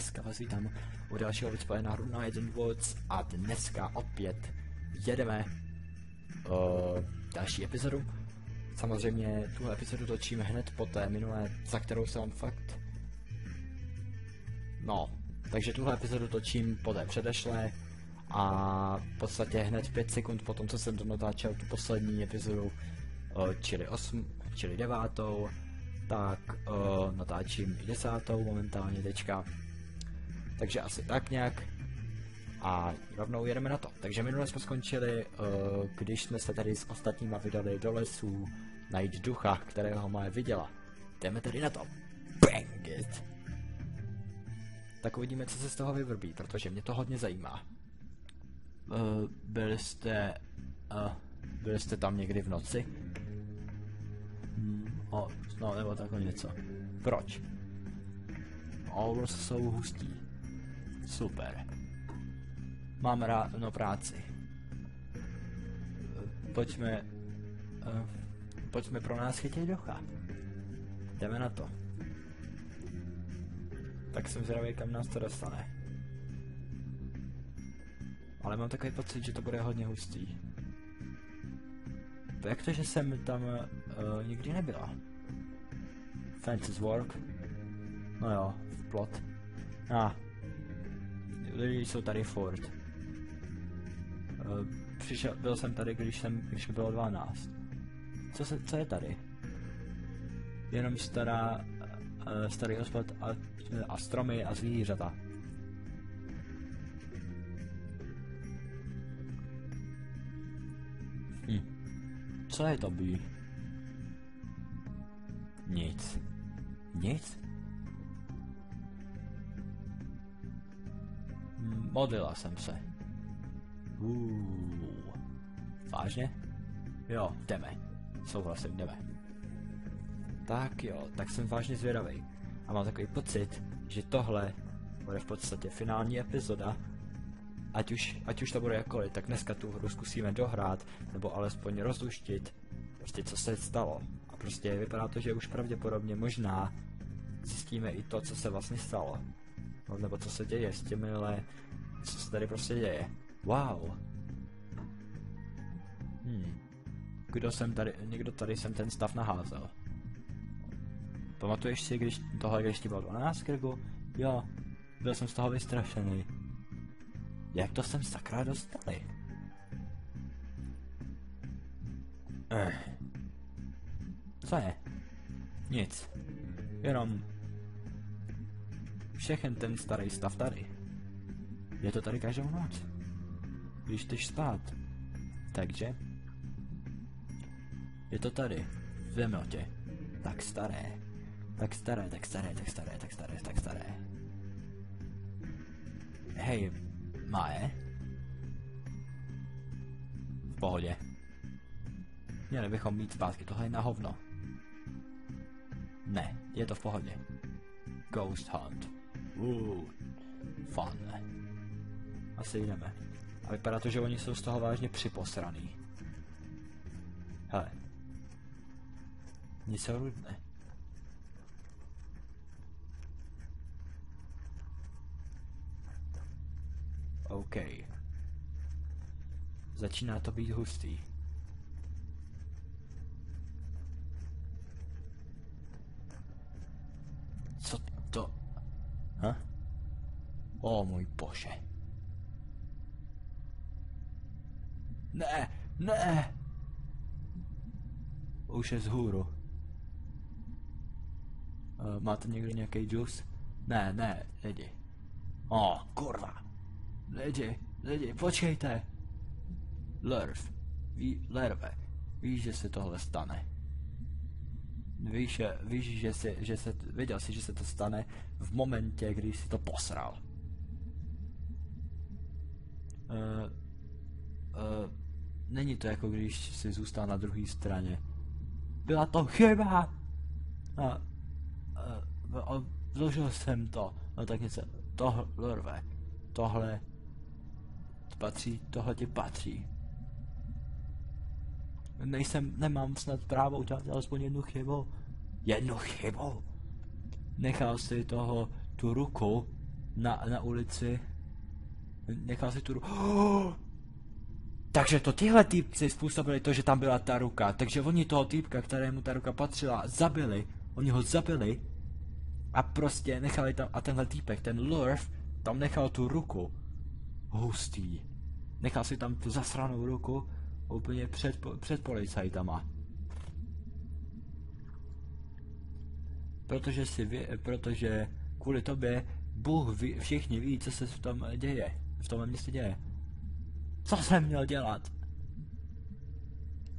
dneska vás vítám u dalšího Let's na hru jeden Woods a dneska opět jedeme uh, další epizodu. Samozřejmě tuhle epizodu točíme hned po té minulé, za kterou jsem fakt... No, takže tuhle epizodu točím po té předešlé a v podstatě hned 5 sekund po tom, co jsem donatáčel tu poslední epizodu, uh, čili 8, čili devátou, tak uh, natáčím i desátou momentálně teďka. Takže asi tak nějak. A rovnou jedeme na to. Takže minule jsme skončili, uh, když jsme se tady s ostatníma vydali do lesů najít ducha, kterého má viděla. Jdeme tedy na to. Bang it! Tak uvidíme, co se z toho vyvrbí, protože mě to hodně zajímá. Uh, byli jste... Uh, byli jste tam někdy v noci? Hmm, o, no nebo takhle něco. Proč? Alvors jsou hustí. Super. Mám rád no práci. Pojďme... Uh, pojďme pro nás chytit ducha. Jdeme na to. Tak jsem zvědavý, kam nás to dostane. Ale mám takový pocit, že to bude hodně hustý. Jak to, že jsem tam uh, nikdy nebyla? Fences work. No jo, plot. A. Ah. Lidi jsou tady furt. Uh, přišel, byl jsem tady, když jsem, když mi bylo 12. Co, se, co je tady? Jenom stará, uh, starý hospod a, a stromy a zvířata. Hm. Co je to by? Nic. Nic? Modlila jsem se. Uuu. Vážně? Jo, jdeme. Souhlasím, jdeme. Tak jo, tak jsem vážně zvědavý. A mám takový pocit, že tohle bude v podstatě finální epizoda. Ať už, ať už to bude jakkoliv, tak dneska tu hru zkusíme dohrát, nebo alespoň rozluštit, prostě co se stalo. A prostě vypadá to, že už pravděpodobně možná zjistíme i to, co se vlastně stalo. No, nebo co se děje s těmi, co se tady prostě děje. Wow. Hmm. Kdo jsem tady, někdo tady jsem ten stav naházel. Pamatuješ si, když tohle, když ti bylo 12, Krgu? Jo, byl jsem z toho vystrašený. Jak to sem sakra dostali? Ech. Co je? Nic. Jenom... Všechen ten starý stav tady. Je to tady každou noc. Když jdeš spát. Takže... Je to tady. V temnotě. Tak staré. Tak staré, tak staré, tak staré, tak staré, tak staré. Hej, Mae? V pohodě. Měli bychom mít zpátky tohle na hovno. Ne, je to v pohodě. Ghost Hunt. Uh, fun. Asi jdeme. A vypadá to, že oni jsou z toho vážně připosraný. Hele. Nic se rudne. OK. Začíná to být hustý. Co to? Ha? O můj bože. Ne, ne! Už je z hůru. Uh, máte někdo nějaký juice? Ne, ne, lidi. O, kurva. Lidi, lidi, počkejte. Lerv, ví, lerve, víš, že se tohle stane. Víš, víš že, si, že se, věděl jsi, že se to stane v momentě, kdy jsi to posral. Uh, není to jako když jsi zůstal na druhé straně. Byla to chyba! A, uh, uh, vložil jsem to. No tak něco. Tohle, tohle patří, tohle ti patří. Nejsem, nemám snad právo udělat alespoň jednu chybu. Jednu chybu? Nechal si toho, tu ruku na, na ulici. Nechal si tu ruku. Oh! Takže to tyhle týpci způsobili to, že tam byla ta ruka. Takže oni toho týpka, kterému ta ruka patřila, zabili. Oni ho zabili. A prostě nechali tam, a tenhle týpek, ten Lurf, tam nechal tu ruku. Hustý. Nechal si tam tu zasranou ruku úplně před, před policajtama. Protože si vě, protože kvůli tobě Bůh ví, všichni ví, co se v tom děje. V tom městě děje. Co jsem měl dělat?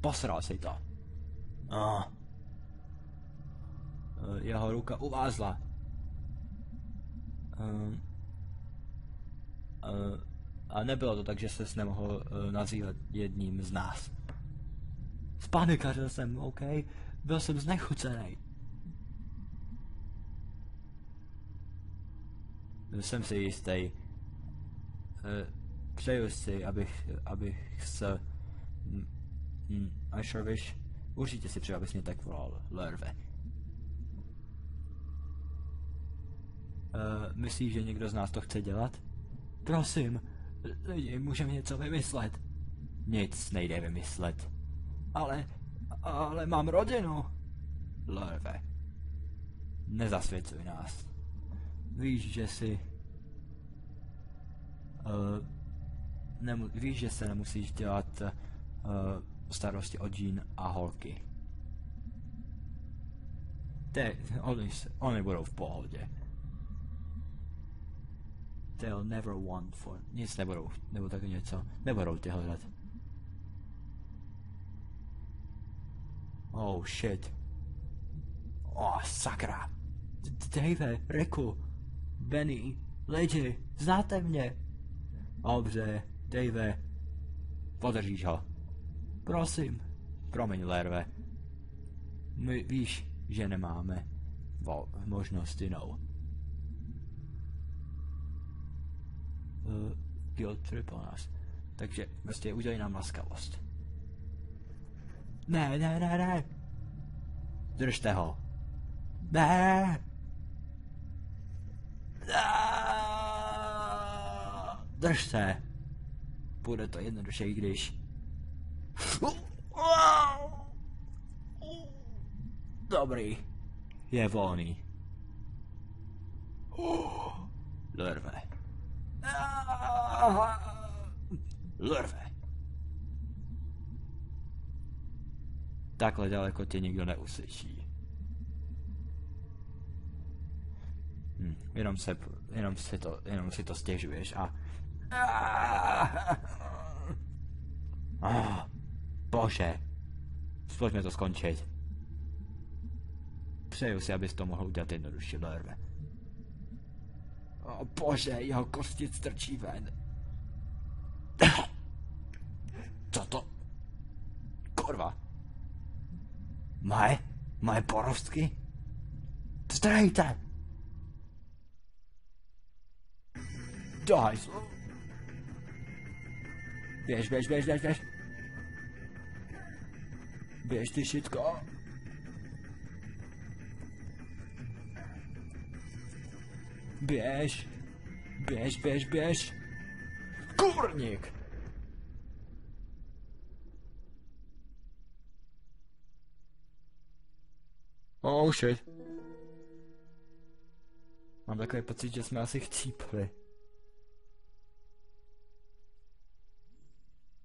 Posral si to. Oh. Jeho ruka uvázla. Uh, a nebylo to tak, že ses nemohl uh, nazývat jedním z nás. Spanikařil jsem, OK? Byl jsem znechucený. Jsem si jistý. Uh, přeju si, abych, abych se... Mm, a víš, určitě si přeju, abys mě tak volal, Lerve. Uh, myslíš, že někdo z nás to chce dělat? Prosím, lidi, můžeme něco vymyslet. Nic nejde vymyslet. Ale, ale mám rodinu. Lerve. Nezasvěcuj nás. Víš, že si... Uh, nemu, víš, že se nemusíš dělat uh, starosti o Jean a holky. Te, oni, oni budou v pohodě. They'll never want for... Nic nebudou, nebo tak něco. Nebudou tě hledat. Oh shit. Oh sakra. Dave, Riku, Benny, lidi, znáte mě? Dobře, Dave, podržíš ho. Prosím. Promiň, Lerve. My víš, že nemáme vo- možnost jinou. Uh, trip o nás. Takže prostě udělej nám laskavost. Ne, ne, ne, ne. Držte ho. Ne. Držte. Bude to jednoduše, když... Dobrý. Je volný. Lurve. Lurve. Takhle daleko tě nikdo neuslyší. Hm, jenom se, jenom si to, jenom si to stěžuješ a Oh, bože. Pojďme to skončit. Přeju si, abys to mohl udělat jednoduše, Lerve. Oh, bože, jeho kosti strčí ven. Co to? Kurva. Moje? Moje porostky? Zdrejte! Do hajzlu. Běž, běž, běž, běž, běž. Běž ty šitko. Běž. Běž, běž, běž. Kurník! Oh shit. Mám takový pocit, že jsme asi chcípli.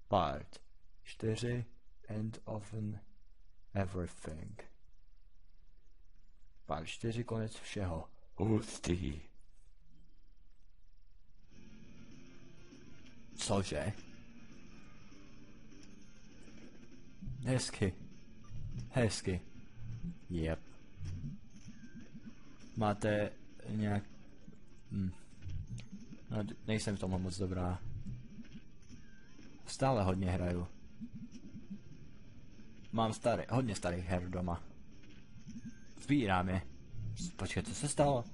Part 4 End of an Everything Part 4 konec všeho. Hustý. Cože? Hezky. Hezky. Yep. Máte nějak... Hm. No, nejsem v tomhle moc dobrá. Stále hodně hraju. Mám starý, hodně starých her doma. Sbírám je. Počkej, co se stalo?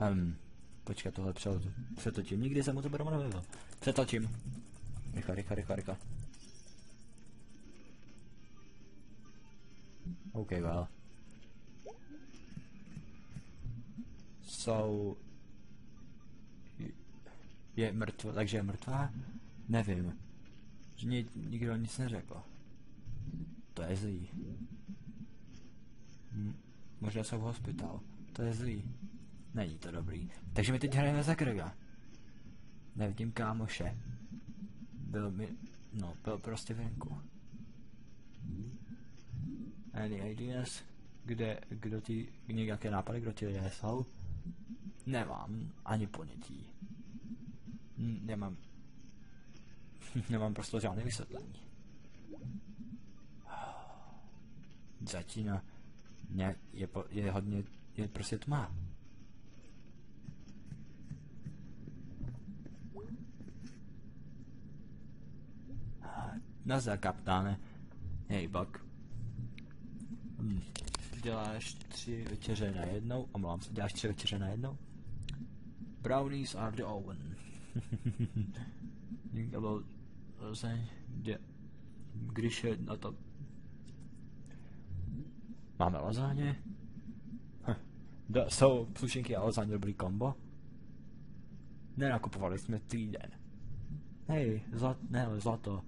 Hm, počkej, tohle přetočím. Nikdy jsem mu to budu nevěděl. Přetočím. Rychle, rychle, rychle, rychle. OK, well. So... Je mrtvá, takže je mrtvá? Nevím. Že ni, nikdo nic neřekl. To je zlý. Hm, možná jsem v hospital. To je zlý. Není to dobrý. Takže my teď hrajeme za Grega. Nevidím kámoše. Byl mi... No, byl prostě venku. Any ideas? Kde, kdo ti, nějaké nápady, kdo ti lidé jsou? Nemám ani ponětí. Nemám, nemám prostě žádné vysvětlení. Zatím ne, je, po, je hodně, je prostě tma. Nazdar, kapitáne. Hej, Buck. Hm. Děláš tři večeře na jednou, omlouvám se, děláš tři večeře na jednou? Brownies are the oven. Think about lze, dě, když je na to... Máme lazáně? Hm. Jsou plušinky a lazáně dobrý kombo? Nenakupovali jsme týden. Hej, zlat, ne, zlato.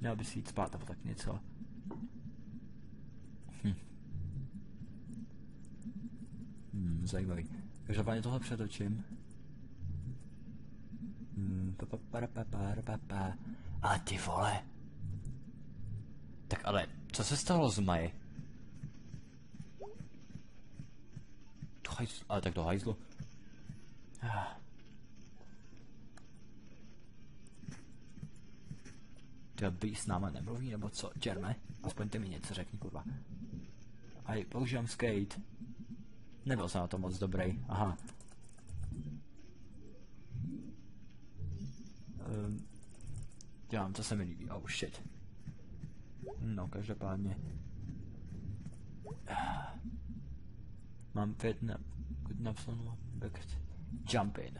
Měl bys jít spát nebo tak něco. Hm. Hmm, zajímavý. Každopádně tohle přetočím. Hmm, pa, pa, pa, pa, pa, pa, pa. A ty vole. Tak ale, co se stalo s Maji? Do hajzlu, ale tak do hajzlu. Ah. By s náma nemluví, nebo co? Čerme? Aspoň ty mi něco řekni, kurva. A používám skate. Nebyl jsem na to moc dobrý, aha. Um, dělám, co se mi líbí, oh shit. No, každopádně. Mám pět na... napsanou, jak jump in.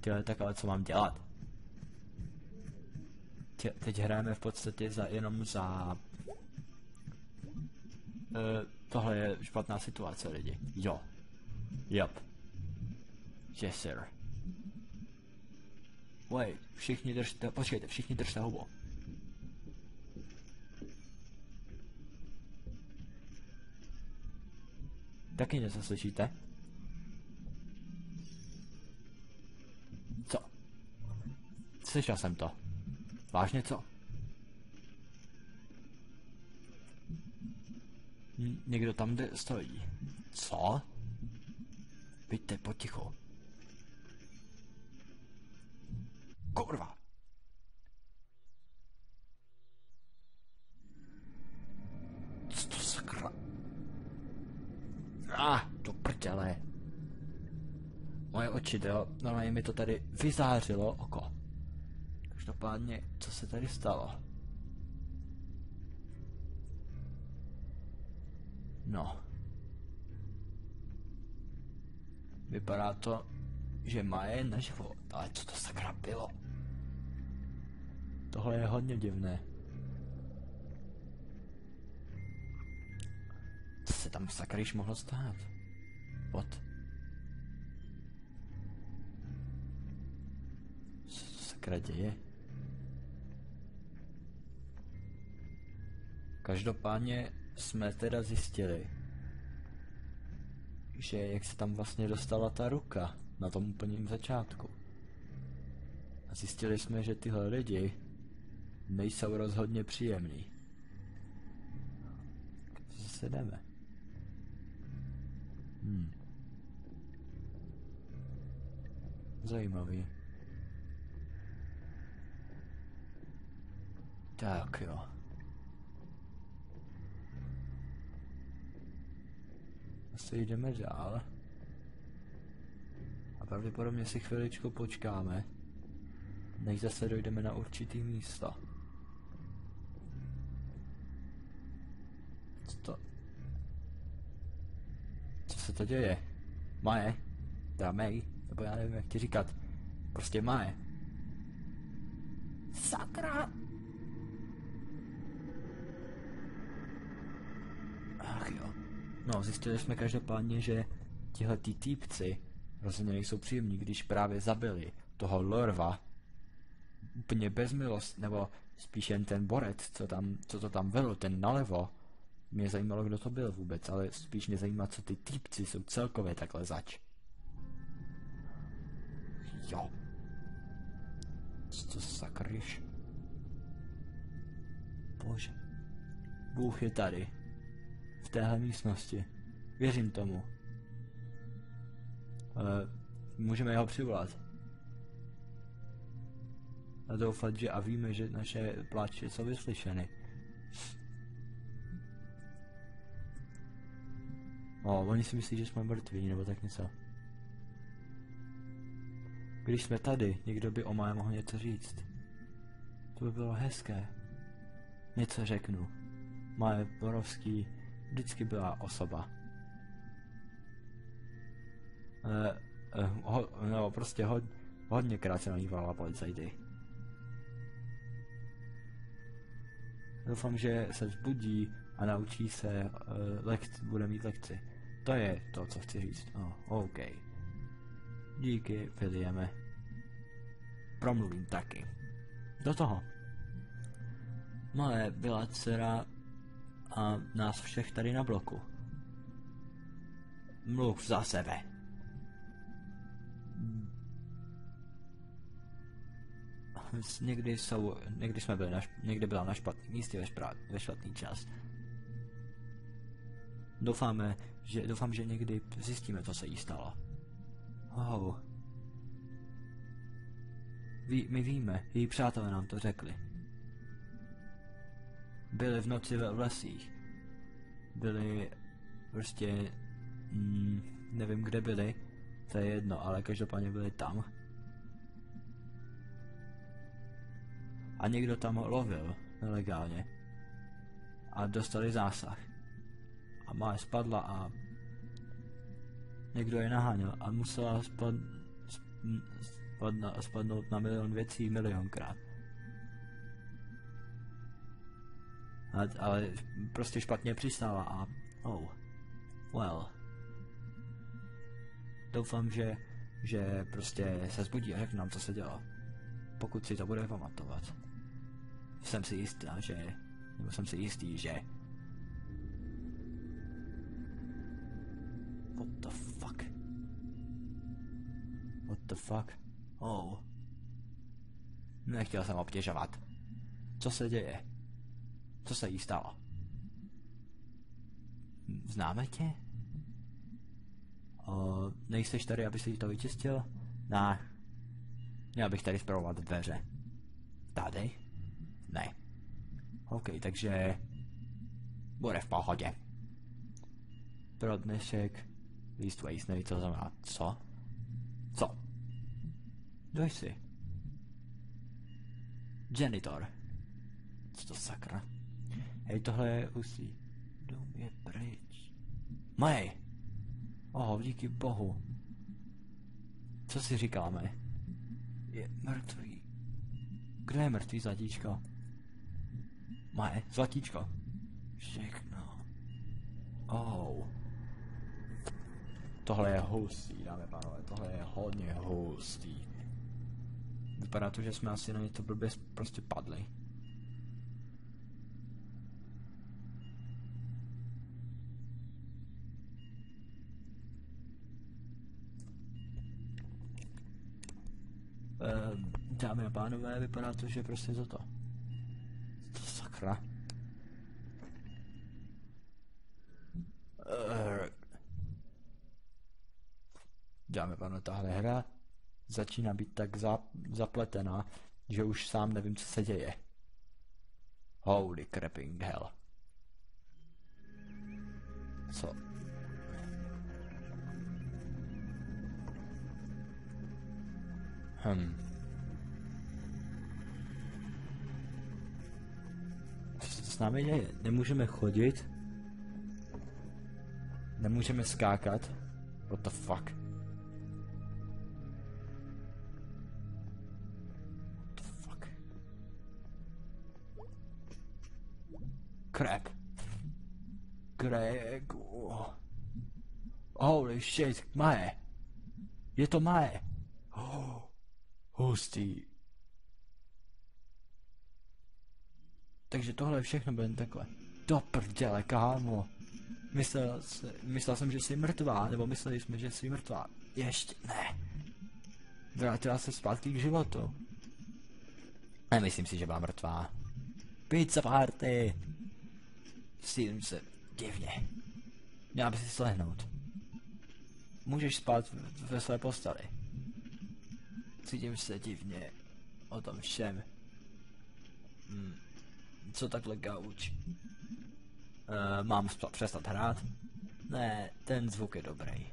Tyhle, tak ale co mám dělat? Tě, teď hrajeme v podstatě za, jenom za... Uh, tohle je špatná situace, lidi. Jo. Yep. Yes, sir. Wait, všichni držte, počkejte, všichni držte hubo. Taky něco slyšíte? Co? Slyšel jsem to. Vážně co? Někdo tam jde stojí. Co? Pojďte poticho. Oči, jo, normálně mi to tady vyzářilo oko. Každopádně, co se tady stalo? No. Vypadá to, že má je naživo, ale co to sakra bylo? Tohle je hodně divné. Co se tam sakryš mohlo stát? What? Sakra děje? Každopádně jsme teda zjistili, že jak se tam vlastně dostala ta ruka na tom úplném začátku. A zjistili jsme, že tyhle lidi nejsou rozhodně příjemný. Zase jdeme. Hmm. Zajímavý. Tak jo. Asi jdeme dál. A pravděpodobně si chviličku počkáme, než zase dojdeme na určitý místo. Co to? Co se to děje? Maje? Teda May? Nebo já nevím, jak ti říkat. Prostě Maje. Sakra! Ach jo. No, zjistili jsme každopádně, že tihle týpci rozhodně nejsou příjemní, když právě zabili toho Lorva úplně bezmilost, nebo spíš jen ten borec, co, tam, co to tam vedl, ten nalevo. Mě zajímalo, kdo to byl vůbec, ale spíš mě zajímá, co ty týpci jsou celkově takhle zač. Jo. Co sakryš? Bože. Bůh je tady. V téhle místnosti. Věřím tomu. Ale můžeme ho přivolat. A doufat, že a víme, že naše pláče jsou vyslyšeny. O, oni si myslí, že jsme mrtví, nebo tak něco. Když jsme tady, někdo by o Maje mohl něco říct. To by bylo hezké. Něco řeknu. Maje Borovský vždycky byla osoba. Eh, eh, ho, no, prostě ho, hodněkrát se na policajty. Doufám, že se vzbudí a naučí se, uh, lekt, bude mít lekci. To je to, co chci říct. Oh, OK. Díky, Williame. Promluvím taky. Do toho. Malé byla dcera a nás všech tady na bloku. Mluv za sebe. Někdy jsou, někdy jsme byli na, někdy byla na špatném místě ve, šprát, ve špatný čas. Doufáme, že, doufám, že někdy zjistíme, co se jí stalo. Oh. Ví, my víme, její přátelé nám to řekli. Byli v noci ve lesích. Byli prostě... Mm, nevím, kde byli. To je jedno, ale každopádně byli tam. A někdo tam lovil nelegálně. A dostali zásah. A má spadla a někdo je naháněl a musela spad, spadna, spadnout na milion věcí milionkrát. Ale prostě špatně přistála a oh, well. Doufám, že, že prostě se zbudí a řekne nám, co se dělo. Pokud si to bude pamatovat. Jsem si jistá, že... Nebo jsem si jistý, že... What the fuck? What the fuck? Oh. Nechtěl jsem obtěžovat. Co se děje? Co se jí stalo? Známe tě? O, nejseš tady, aby si to vyčistil? Ne. Já bych tady zpravoval dveře. Tady? Ne. OK, takže... Bude v pohodě. Pro dnešek... Least waste, neví, co znamená. Co? Co? Doj si. Janitor. Co to sakra? Hej, tohle je husí. Dům je pryč. Maj! Oh, díky bohu. Co si říkáme? Je mrtvý. Kdo je mrtvý, zlatíčko? Moje zlatíčko. Všechno. Oh. Tohle je hustý, dáme pánové, tohle je hodně hustý. Vypadá to, že jsme asi na něco blbě prostě padli. Dámy a pánové, vypadá to, že prostě za to. To sakra. Uh, dáme pánové, tahle hra začíná být tak za, zapletená, že už sám nevím, co se děje. Holy crapping hell. Co? Hm. s námi děje? Nemůžeme chodit? Nemůžeme skákat? What the fuck? What the fuck? Crap. Greg. Holy shit, Mae. Je to mé. Hustý. Takže tohle všechno bude takhle. Do prdele, kámo. Myslel, myslel jsem, že jsi mrtvá, nebo mysleli jsme, že jsi mrtvá. Ještě ne. Vrátila se zpátky k životu. Nemyslím si, že byla mrtvá. Pizza party! Cítím se divně. Měla by si slehnout. Můžeš spát ve své posteli. Cítím se divně o tom všem. Hmm. Co takhle gauč? Uh, mám přestat hrát? Ne, ten zvuk je dobrý.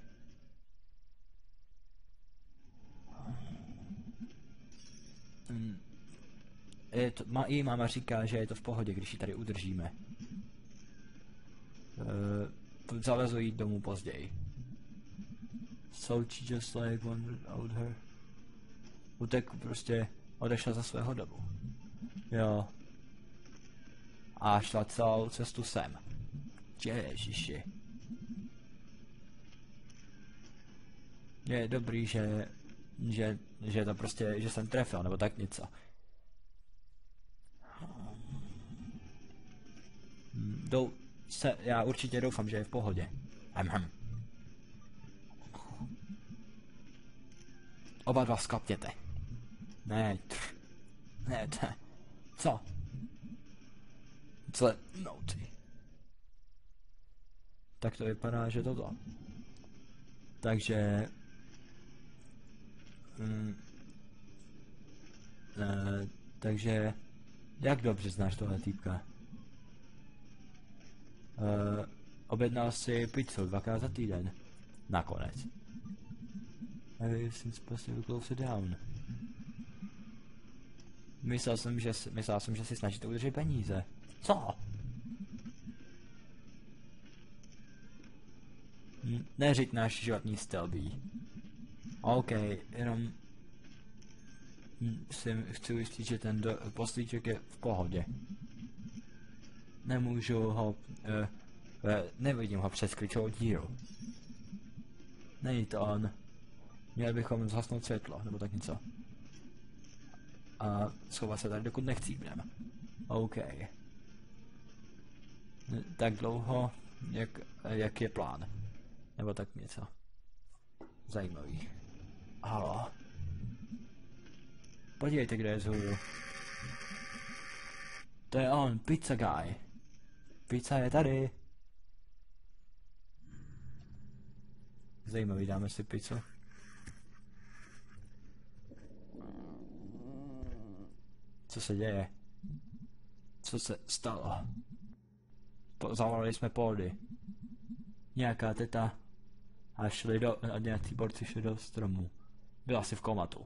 Hmm. Je to, má, i máma říká, že je to v pohodě, když ji tady udržíme. Uh, zalezu jít domů později. So she just like wandered out her. Utek prostě odešla za svého dobu. Jo. A šla celou cestu sem. Ježiši. Je dobrý, že, že, že to prostě, že jsem trefil, nebo tak něco. Dou, se, já určitě doufám, že je v pohodě. Hm, hm. Oba dva skapněte. Ne, tch. ne, tch. Co? Co? No ty. Tak to vypadá, že toto. Takže... Mm, e, takže... Jak dobře znáš tohle týpka? Uh, objednal si pizzu dvakrát za týden. Nakonec. Ever since possible close it down. Myslel jsem, že, myslel jsem, že si snažíte udržet peníze. Co? Hm, neřiď náš životní styl, B. OK, jenom si chci ujistit, že ten poslíček je v pohodě. Nemůžu ho, uh, nevidím ho přes klíčovou díru. Není to on. Měli bychom zhasnout světlo, nebo tak něco. A schovat se tady, dokud nechcípneme. OK. Tak dlouho, jak, jak je plán. Nebo tak něco. Zajímavý. Halo. Podívejte, kde je zhůru. To je on, pizza guy. Pizza je tady. Zajímavý, dáme si pizzu. Co se děje? Co se stalo? Po, zavolali jsme Poldy. Nějaká teta a šli do, nějaký borci šli do stromu. Byla si v komatu.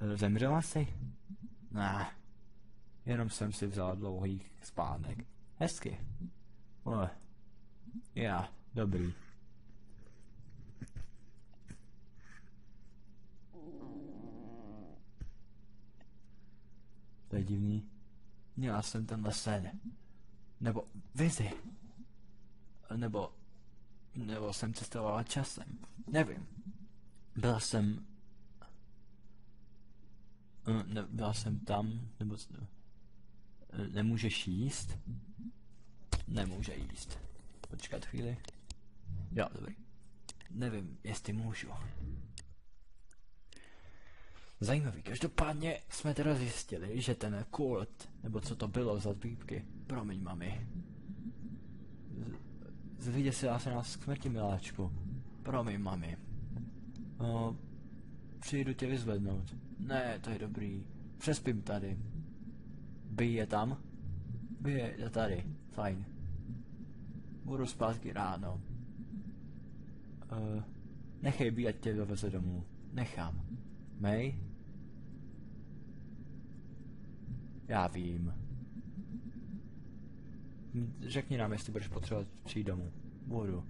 E, zemřela jsi? Ne. Jenom jsem si vzal dlouhý spánek. Hezky. Ule. Já, dobrý. To je divný. Měla jsem tenhle sen. Nebo vizi. Nebo... Nebo jsem cestovala časem. Nevím. Byla jsem... Ne, byla jsem tam, nebo... Nemůžeš jíst? Nemůže jíst. Počkat chvíli. Jo, dobrý. Nevím, jestli můžu. Zajímavý. Každopádně jsme teda zjistili, že ten kult, nebo co to bylo za dvípky, promiň mami. Zvyděsila se nás k smrti, miláčku. Promiň mami. No, přijdu tě vyzvednout. Ne, to je dobrý. Přespím tady. By je tam? By je tady. Fajn. Budu zpátky ráno. Uh, nechej být, ať tě doveze domů. Nechám. May? Já vím. Řekni nám, jestli budeš potřebovat přijít domů. Budu.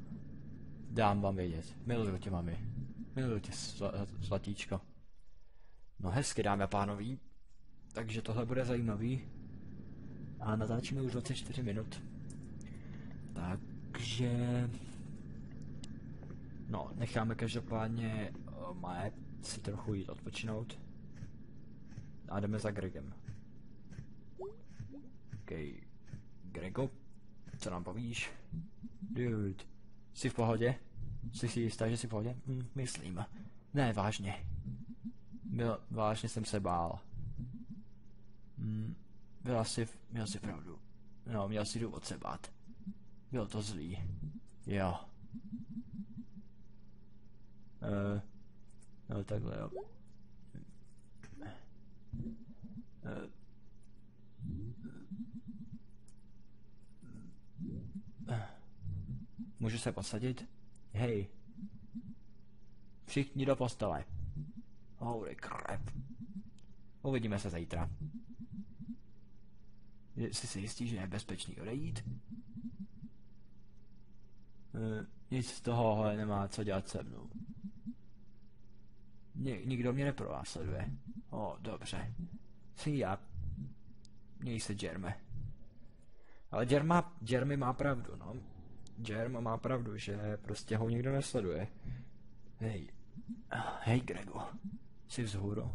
Dám vám vědět. Miluju tě, mami. Miluju tě, zlatíčko. No hezky, dámy a pánoví. Takže tohle bude zajímavý. A natáčíme už 24 minut. Takže... No, necháme každopádně uh, Mae si trochu jít odpočinout. A jdeme za Gregem. OK. Grego, co nám povíš? Dude, jsi v pohodě? Jsi si jistá, že jsi v pohodě? Hm, myslím. Ne, vážně. Byl, vážně jsem se bál. Hm, byla jsi, měl jsi pravdu. No, měl jsi důvod se bát. Bylo to zlý. Jo. Uh, no takhle jo. Uh, Můžu se posadit? Hej. Všichni do postele. Holy crap. Uvidíme se zítra. Jsi si jistý, že je bezpečný odejít? E, nic z toho nemá co dělat se mnou. Nik- nikdo mě nepronásleduje. O, dobře. Jsi já. Měj se, Jerme. Ale Jerma, Jeremy má pravdu, no. Jerm má pravdu, že prostě ho nikdo nesleduje. Hej. Hej, Grego. Jsi vzhůru?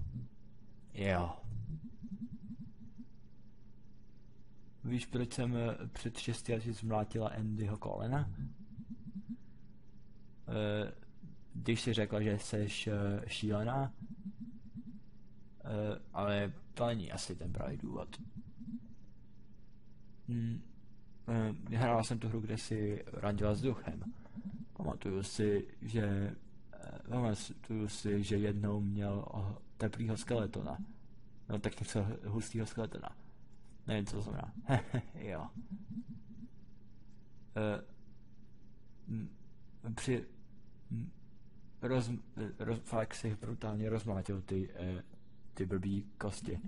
Jo. Víš, proč jsem eh, před 6 lety zmlátila Andyho kolena? E, když si řekla, že jsi eh, šílená, ale to není asi ten pravý důvod. Hmm. E, hrála jsem tu hru, kde si randila s duchem. Pamatuju si, že pamatuju si, že jednou měl teplýho skeletona. No tak něco hustýho skeletona. Nevím, co to znamená. jo. E, při roz, roz, fakt si brutálně rozmlátil ty, e, ty blbý kosti.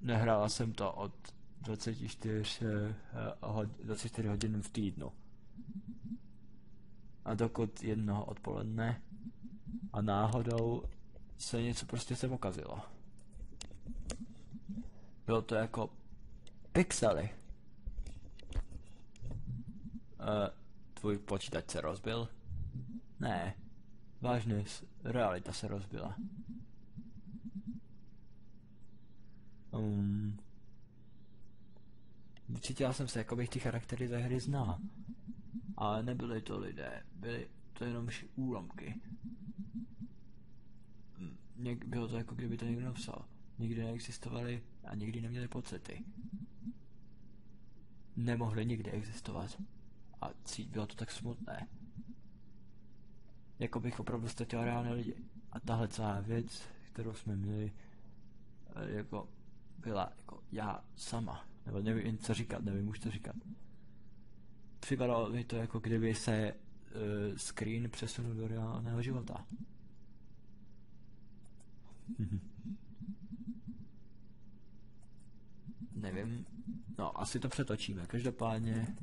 Nehrála jsem to od 24, e, hod, 24 hodin v týdnu. A dokud jednoho odpoledne a náhodou se něco prostě se okazilo. Bylo to jako pixely. Uh, tvůj počítač se rozbil? Ne. Vážně, realita se rozbila. Um, cítila jsem se, jako bych ty charaktery ze hry znal. Ale nebyly to lidé, byly to jenom úlomky. Něk, bylo to jako kdyby to někdo napsal. Nikdy neexistovali a nikdy neměli pocity. Nemohli nikdy existovat. A cít bylo to tak smutné. Jako bych opravdu ztratil reálné lidi. A tahle celá věc, kterou jsme měli, eh, jako byla jako já sama. Nebo nevím, co říkat, nevím už co říkat. Připadalo mi to jako kdyby se uh, screen přesunul do reálného života. Nevím. No, asi to přetočíme. Každopádně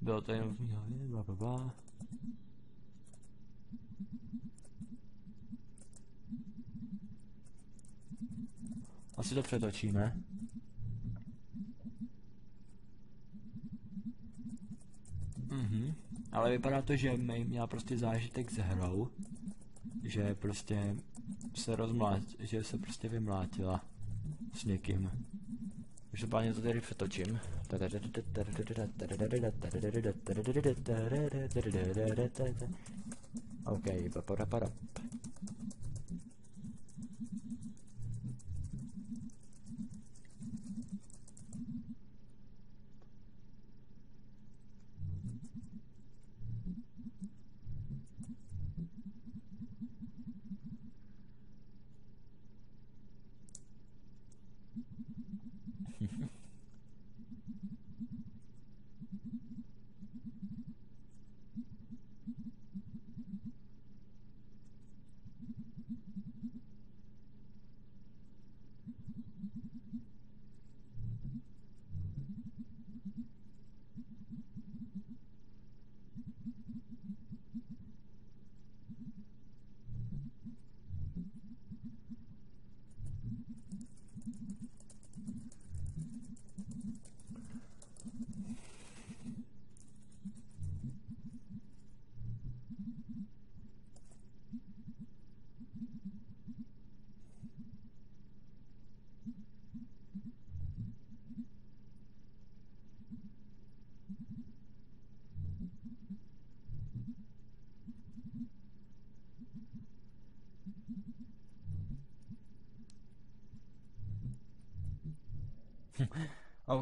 bylo to jenom v mý hlavě, bla, bla, bla. Asi to přetočíme. Mhm. Ale vypadá to, že May měla prostě zážitek s hrou. Že prostě se rozmlát, že se prostě vymlátila s někým. Každopádně to tady přetočím. OK, papada.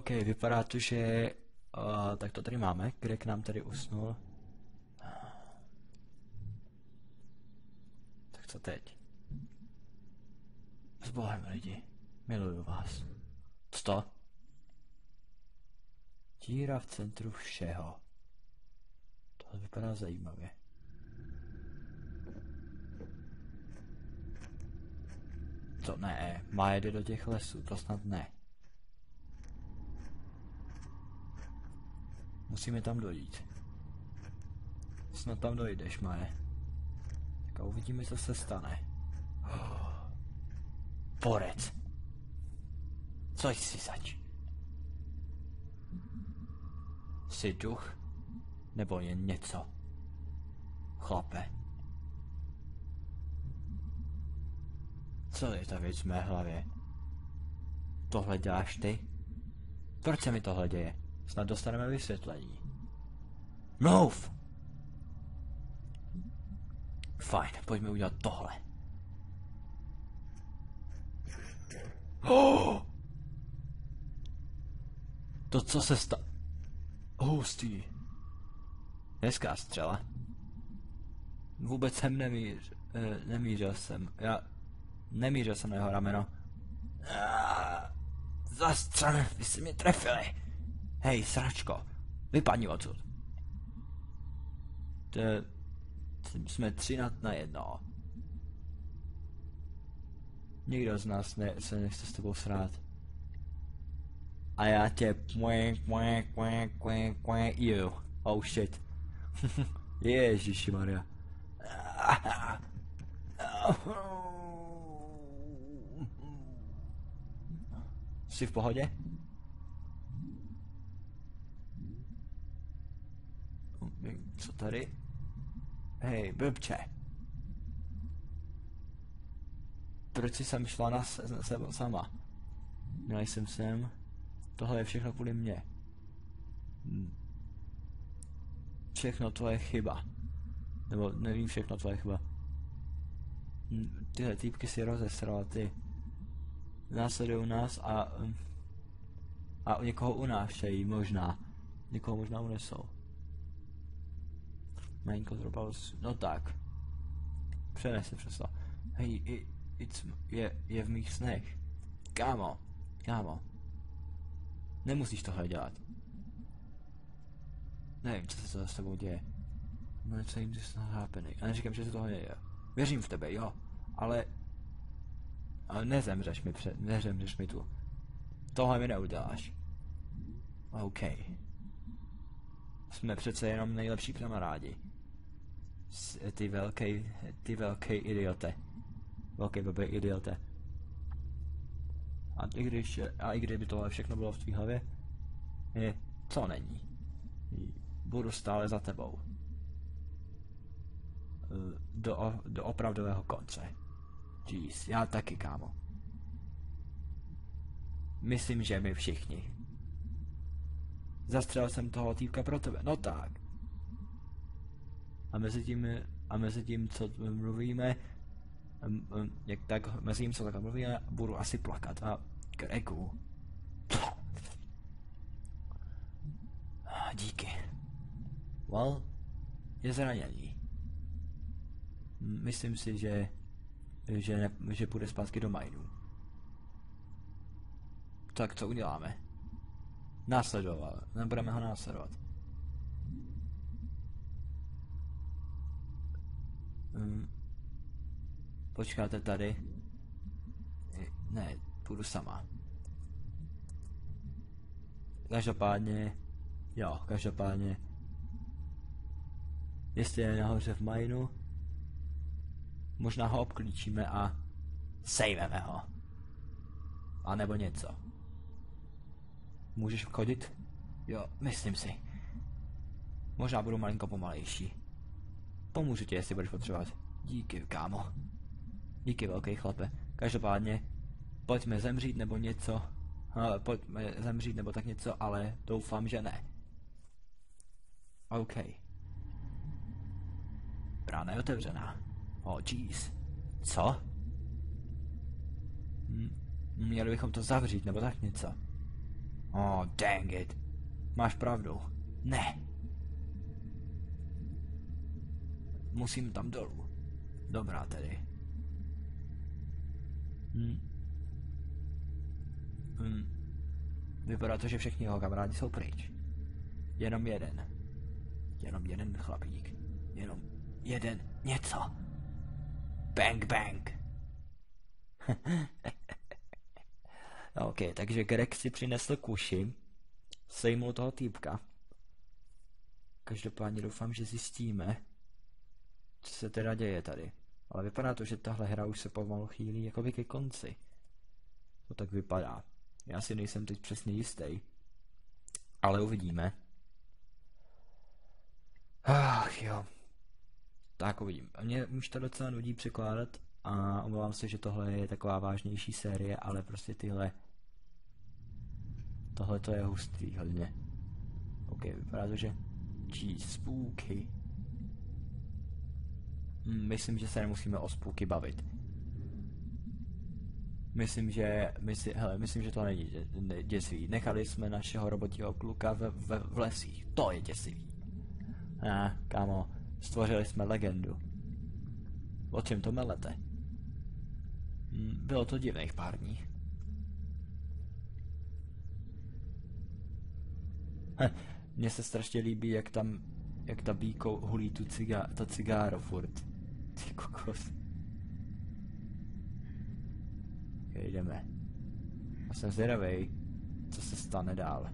OK, vypadá to, že... Uh, tak to tady máme. Greg nám tady usnul. Tak co teď? S Bohem lidi. Miluju vás. Co to? Díra v centru všeho. To vypadá zajímavě. To ne, má jede do těch lesů, to snad ne. Musíme tam dojít. Snad tam dojdeš, Maje. Tak a uvidíme, co se stane. Porec. Co jsi zač? Jsi duch? Nebo jen něco? Chlape. Co je ta věc v mé hlavě? Tohle děláš ty? Proč se mi tohle děje? Snad dostaneme vysvětlení. Mluv! Fajn, pojďme udělat tohle. Oh! To, co se sta... Hustý. Hezká střela. Vůbec jsem nemíř, eh, nemířil jsem. Já nemířil jsem na jeho rameno. Ah, zastřel, vy jste mě trefili. Hej, sračko, vypadni odsud. To, jsme tři na, na jedno. Nikdo z nás ne, se nechce s tebou srát. A já tě you. Oh shit. Ježiši Maria. Jsi v pohodě? Co tady? Hej, blbče. Proč jsi sem šla na se, se, sama? Měla jsem sem. Tohle je všechno kvůli mně. Hm. Všechno tvoje chyba. Nebo nevím všechno tvoje chyba. Hm, tyhle týpky si rozesrala, ty. Následují nás a... A někoho unášejí, možná. Někoho možná unesou. Malinko zhruba, no tak. Přenes se přesto. Hej, it's, je, je v mých snech. Kámo, kámo. Nemusíš tohle dělat. Nevím, co se to s tebou děje. No co jim this not happening. Neříkám, že se toho děje. Věřím v tebe, jo. Ale... Ale nezemřeš mi před... Nezemřeš mi tu. Tohle mi neuděláš. OK. Jsme přece jenom nejlepší kamarádi ty velký, ty velký idiote. Velký blbý idiote. A i když, a i kdyby tohle všechno bylo v tvý hlavě, je, co není. Budu stále za tebou. Do, do opravdového konce. Jeez, já taky, kámo. Myslím, že my všichni. Zastřelil jsem toho týpka pro tebe, no tak a mezi tím, a mezi tím, co mluvíme, jak tak, mezi tím, co tak mluvíme, budu asi plakat a Gregu. Díky. Well, je zraněný. Myslím si, že, že, ne, že půjde zpátky do Majnu. Tak co uděláme? Následovat. Nebudeme ho následovat. Um, počkáte tady. Ne, půjdu sama. Každopádně, jo, každopádně. Jestli je nahoře v Majnu, možná ho obklíčíme a sejmeme ho. A nebo něco. Můžeš chodit? Jo, myslím si. Možná budu malinko pomalejší. Pomůžu ti, jestli budeš potřebovat. Díky, kámo. Díky, velký chlape. Každopádně, pojďme zemřít nebo něco. No, pojďme zemřít nebo tak něco, ale doufám, že ne. OK. Brána je otevřená. Oh, jeez. Co? Hm, měli bychom to zavřít, nebo tak něco. Oh, dang it. Máš pravdu. Ne. Musím tam dolů. Dobrá tedy. Hm. Hm. Vypadá to, že všichni jeho kamarádi jsou pryč. Jenom jeden. Jenom jeden chlapík. Jenom jeden něco. Bang bang. ok, takže Greg si přinesl kuši, sejmul toho týpka. Každopádně doufám, že zjistíme, se teda děje tady. Ale vypadá to, že tahle hra už se pomalu chýlí jakoby ke konci. To tak vypadá. Já si nejsem teď přesně jistý. Ale uvidíme. Ach jo. Tak uvidím. Mě už to docela nudí překládat a omlouvám se, že tohle je taková vážnější série, ale prostě tyhle tohle to je hustý hodně. OK, vypadá to, že Jeez, spooky. Hm, myslím, že se nemusíme o spooky bavit. Myslím, že, mysli, hele, myslím, že to není dě, ne, děsivý. Nechali jsme našeho robotího kluka v, v, v lesích. To je děsivý. A, ah, kámo, stvořili jsme legendu. O čem to melete? Hm, bylo to divných pár dní. Mně se strašně líbí, jak tam, jak ta bíko hulí tu cigá, to cigáro furt. Ty kokos. Jdeme. A jsem zvědavej, co se stane dál.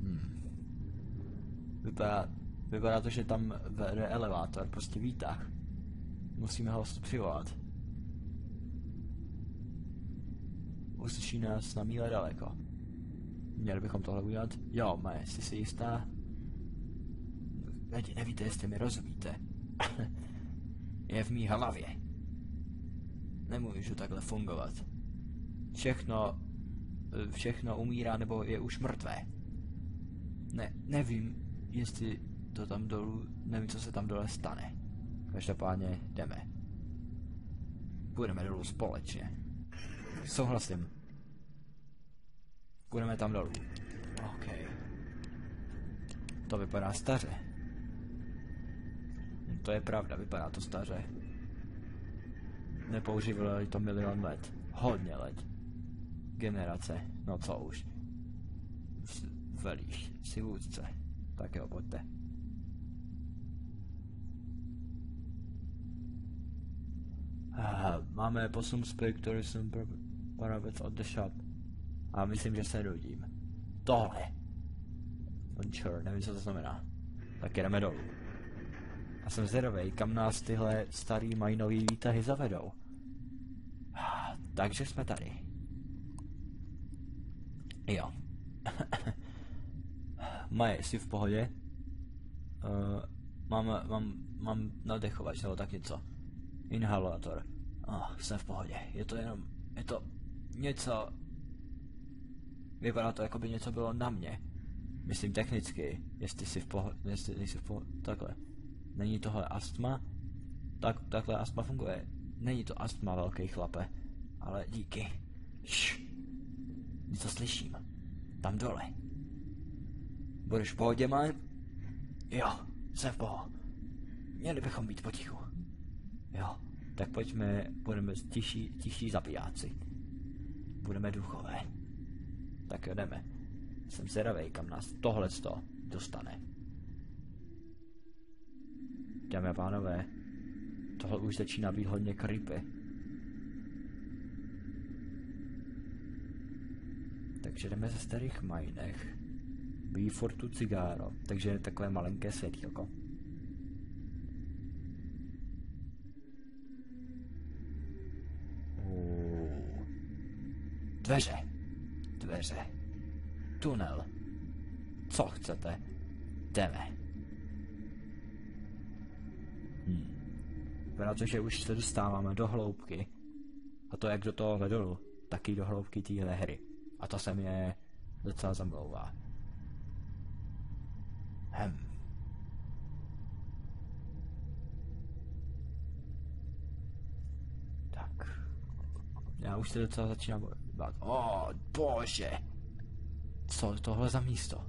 Hmm. Vypadá, vypadá to, že tam vede elevátor, prostě výtah. Musíme ho přivolat. Uslyší nás na míle daleko. Měli bychom tohle udělat? Jo, mé, jsi si jistá? Lidi, nevíte, jestli mi rozumíte. je v mý hlavě. Nemůžu takhle fungovat. Všechno, všechno umírá nebo je už mrtvé. Ne, nevím, jestli to tam dolů, nevím, co se tam dole stane. Každopádně jdeme. Půjdeme dolů společně. Souhlasím. Půjdeme tam dolů. OK. To vypadá staře. To je pravda, vypadá to staře. Nepoužívali to milion let. Hodně let. Generace. No co už. Velíš si vůdce. Tak jo, pojďte. Máme posun Spectre, jsem Paravec od The Shop. A myslím, že se nudím. Tohle. Launcher, nevím, co to znamená. Tak jdeme dolů. A jsem zvědavej, kam nás tyhle starý majnový výtahy zavedou. Takže jsme tady. Jo. Maje, jsi v pohodě? Uh, mám, mám, mám nadechovač nebo tak něco. Inhalátor. Oh, jsem v pohodě. Je to jenom, je to něco... Vypadá to, jako by něco bylo na mě. Myslím technicky, jestli si v pohodě, jestli jsi v pohodě, takhle. Není tohle astma? Tak, takhle astma funguje. Není to astma, velký chlape. Ale díky. Šš. Něco slyším. Tam dole. Budeš v pohodě, man? Jo, jsem v pohodě. Měli bychom být potichu. Jo, tak pojďme, budeme tiší, tiší zabijáci. Budeme duchové. Tak jo, jdeme. Jsem zvědavej, kam nás tohle dostane. Dámy a pánové, tohle už začíná být hodně creepy. Takže jdeme ze starých majnech. Fortu cigáro, takže takové malinké světýlko. Dveře. Dveře. Tunel. Co chcete? Jdeme. Hmm. Protože už se dostáváme do hloubky. A to jak do tohohle dolu, tak i do hloubky téhle hry. A to se mě docela zamlouvá. Hm. já už se docela začínám bát. O, bože! Co tohle za místo?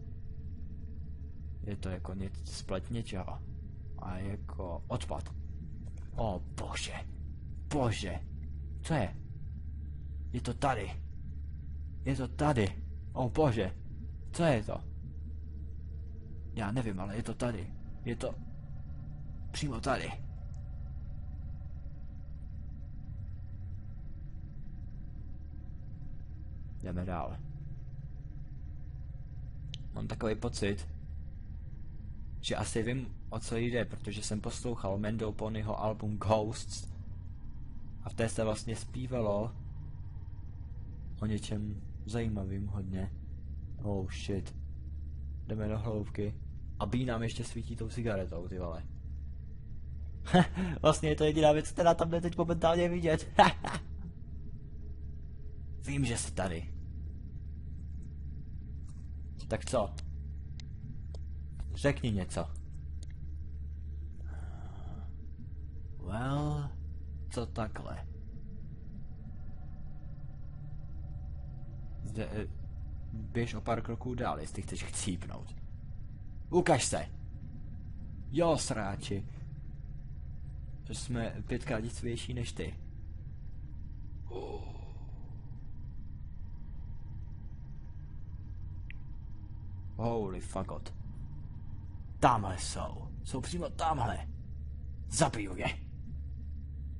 Je to jako něco, splet něčeho. A jako odpad. O, bože! Bože! Co je? Je to tady. Je to tady. O, bože! Co je to? Já nevím, ale je to tady. Je to... Přímo tady. Jdeme dál. Mám takový pocit, že asi vím, o co jde, protože jsem poslouchal Mendo Ponyho album Ghosts a v té se vlastně zpívalo o něčem zajímavým hodně. Oh shit. Jdeme do hloubky. A B nám ještě svítí tou cigaretou, ty vole. vlastně je to jediná věc, která tam jde teď momentálně vidět. Vím, že jsi tady. Tak co? Řekni něco. Well, co takhle? Zde, eh, běž o pár kroků dál, jestli chceš chcípnout. Ukaž se! Jo, sráči. Jsme pětkrát víc než ty. Holy fuck Tamhle jsou. Jsou přímo tamhle. Zabiju je.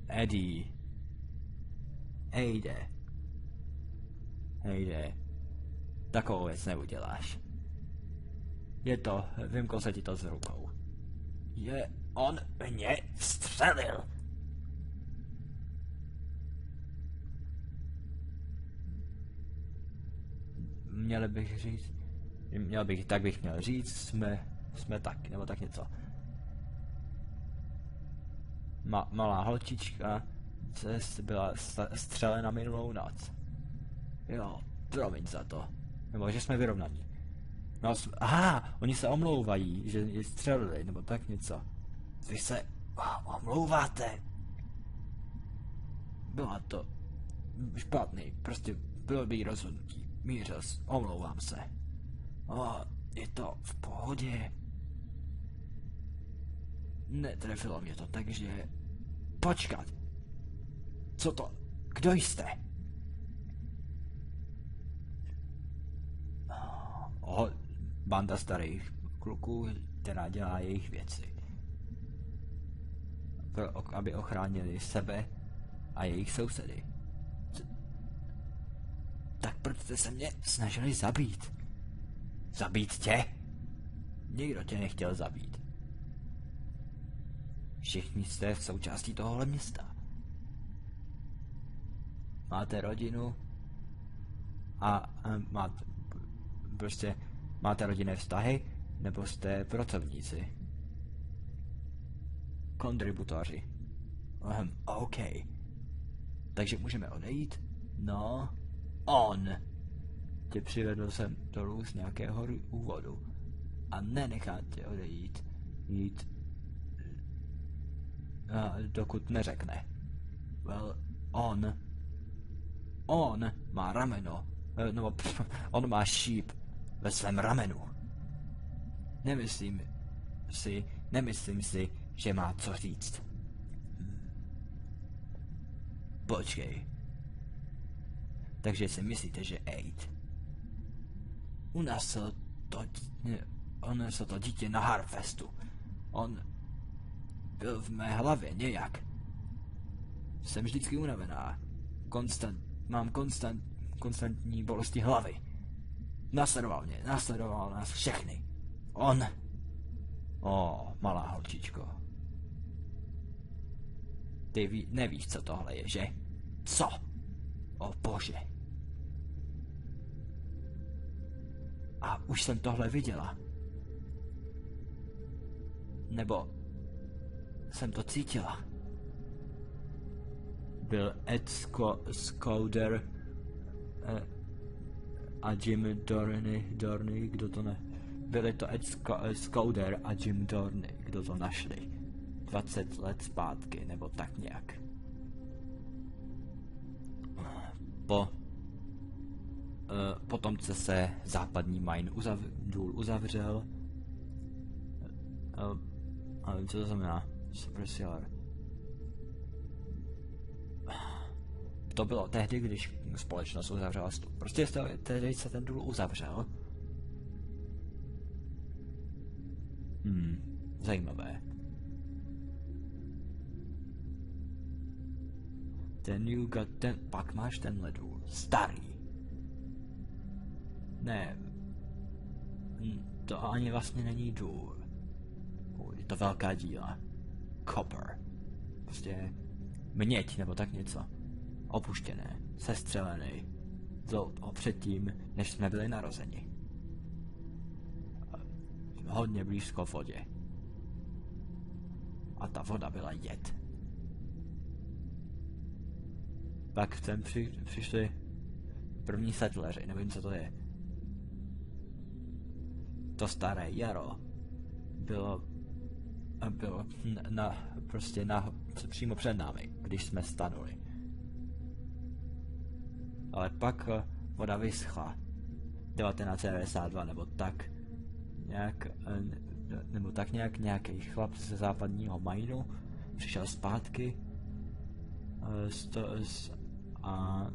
Eddie. Ejde. Ejde. Takovou věc neuděláš. Je to, vymkl se ti to z rukou. Je, on mě střelil. Měl bych říct, měl bych, tak bych měl říct, jsme, jsme tak, nebo tak něco. Ma, malá holčička byla střelena minulou noc. Jo, promiň za to. Nebo že jsme vyrovnaní. No, aha, oni se omlouvají, že je střelili, nebo tak něco. Vy se omlouváte. Byla to špatný, prostě bylo by rozhodnutí. Mířil, omlouvám se. O, je to v pohodě. Netrefilo mě to, takže... Počkat. Co to? Kdo jste? O, banda starých kluků, která dělá jejich věci. Pro, aby ochránili sebe a jejich sousedy. Tak proč jste se mě snažili zabít? Zabít tě? Nikdo tě nechtěl zabít. Všichni jste v součástí tohohle města. Máte rodinu a, a máte, prostě Máte rodinné vztahy, nebo jste pracovníci? Kontributoři. Um, OK. Takže můžeme odejít? No, on tě přivedl sem dolů z nějakého úvodu a nenechá tě odejít, jít, a dokud neřekne. Well, on, on má rameno, eh, no, pff, on má šíp ve svém ramenu. Nemyslím si, nemyslím si, že má co říct. Počkej. Takže si myslíte, že Aid unesl to, unesl to dítě na Harfestu. On byl v mé hlavě nějak. Jsem vždycky unavená. Konstant, mám konstant, konstantní bolesti hlavy. Nasledoval mě, nasledoval nás všechny. On. O, malá holčičko. Ty ví, nevíš, co tohle je, že? Co? O bože. A už jsem tohle viděla. Nebo jsem to cítila. Byl Ed Scouder eh, a Jim Dorney, Dorney, kdo to ne... Byli to Ed Scouder a Jim Dorney, kdo to našli. 20 let zpátky, nebo tak nějak. po Uh, potom, co se západní mine uzav, důl uzavřel, uh, ale co to znamená? Suppressor. To bylo tehdy, když společnost uzavřela stup. Prostě tehdy se ten důl uzavřel. Hmm, zajímavé. Then you got ten, pak máš tenhle důl. Starý. Ne. To ani vlastně není důl. Je to velká díla. Copper. Prostě měď nebo tak něco. Opuštěné, sestřelený. Dlouho předtím, než jsme byli narozeni. Hodně blízko vodě. A ta voda byla jed. Pak sem při, přišli první settleři, nevím co to je. To staré jaro bylo, bylo na, prostě na, přímo před námi, když jsme stanuli. Ale pak eh, voda vyschla. 1992 nebo tak nějak, eh, nebo tak nějak nějaký chlap ze západního Majnu přišel zpátky uh, a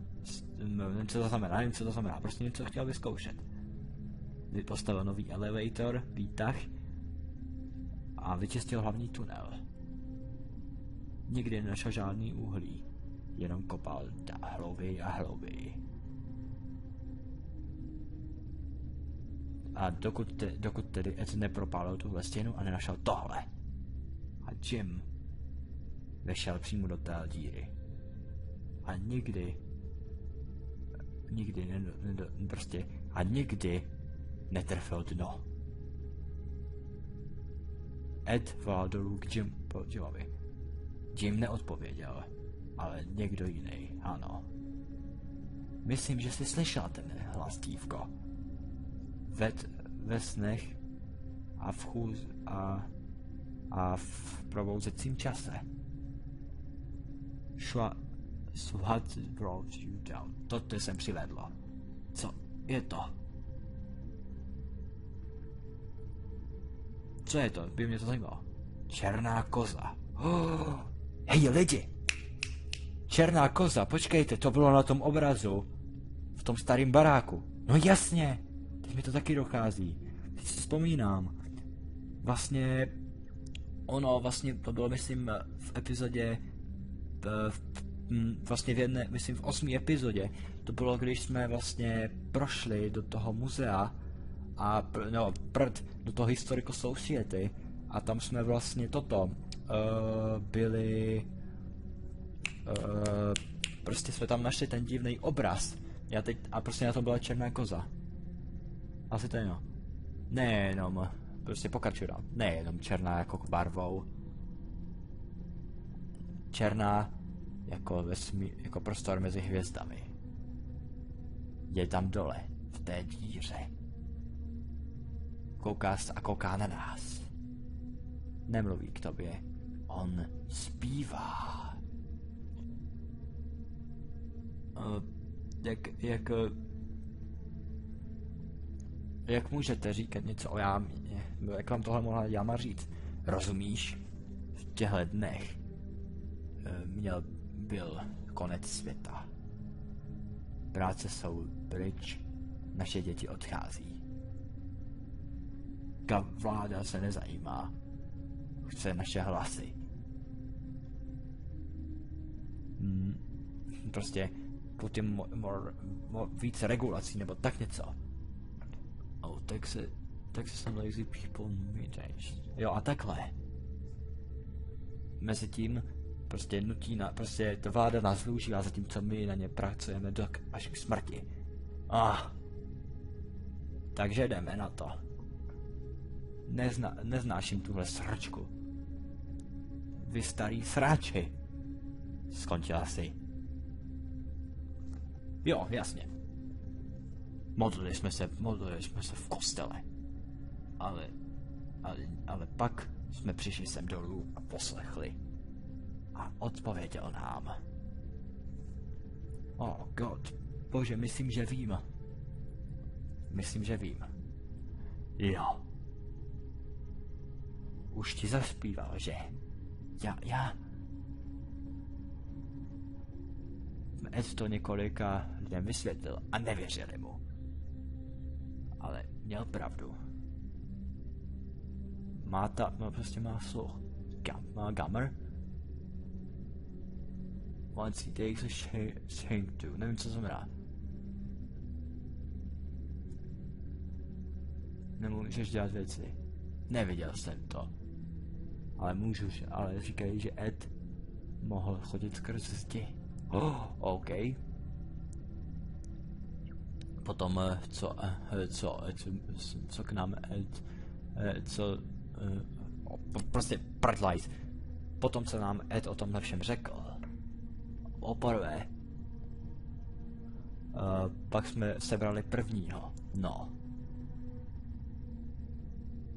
nevím, co to znamená, nevím, co to znamená, prostě něco chtěl vyzkoušet. Postavil nový elevator, výtah a vyčistil hlavní tunel. Nikdy nenašel žádný uhlí, jenom kopal hlouběji a hlouběji. A dokud, te, dokud tedy Ed nepropálil tuhle stěnu a nenašel tohle. A Jim vešel přímo do té díry a nikdy, nikdy, ne, ne, prostě, a nikdy netrfil dno. Ed volal dolů k Jim, po Jimovi. Jim neodpověděl, ale někdo jiný, ano. Myslím, že jsi slyšel ten hlas, dívko. Ved, ve snech a v chůz a, a v probouzecím čase. Šla, What brought you down? To tě sem přivedlo. Co je to? Co je to? By mě to zajímalo. Černá koza. Oh, hej lidi! Černá koza, počkejte, to bylo na tom obrazu. V tom starém baráku. No jasně, teď mi to taky dochází. Teď si vzpomínám. Vlastně, ono vlastně, to bylo myslím v epizodě v Mm, vlastně v jedné, myslím v osmé epizodě, to bylo, když jsme vlastně prošli do toho muzea a, pr, no, prd, do toho Historical Society a tam jsme vlastně toto, uh, byli, uh, prostě jsme tam našli ten divný obraz. Já teď, a prostě na to byla černá koza. Asi to jenom. Nejenom, prostě pokračuju dál. Nejenom černá jako barvou. Černá jako, vesmí, jako prostor mezi hvězdami. Je tam dole, v té díře. Kouká a kouká na nás. Nemluví k tobě, on zpívá. Uh, jak, jak, jak můžete říkat něco o jámě? Jak vám tohle mohla jáma říct? Rozumíš? V těchto dnech uh, měl byl konec světa. Práce jsou pryč, naše děti odchází. Ta vláda se nezajímá. Chce naše hlasy. Hmm, prostě more, more, víc regulací nebo tak něco. Oh, tak se, tak se some lazy people Jo a takhle. Mezitím prostě nutí na, prostě to vláda nás využívá, zatímco my na ně pracujeme do, až k smrti. Ah. Takže jdeme na to. Nezna, neznáším tuhle sračku. Vy starý sráči. Skončila si. Jo, jasně. Modlili jsme se, modlili jsme se v kostele. Ale, ale, ale pak jsme přišli sem dolů a poslechli a odpověděl nám. Oh god. Bože, myslím, že vím. Myslím, že vím. Jo. Už ti zaspíval, že? Já, já... Ed to několika lidem vysvětlil a nevěřili mu. Ale měl pravdu. Má ta, no prostě má sluch. Gam, má gamer? Once he takes a shank to. Nevím, co znamená. Nemůžeš dělat věci. Neviděl jsem to. Ale můžu, ale říkají, že Ed mohl chodit skrz zdi. Oh, OK. Potom, eh, co, eh, co, eh, co, co k nám Ed, co, prostě prdlajt. Potom, co nám Ed o tomhle všem řekl. Poprvé. Uh, pak jsme sebrali prvního. No.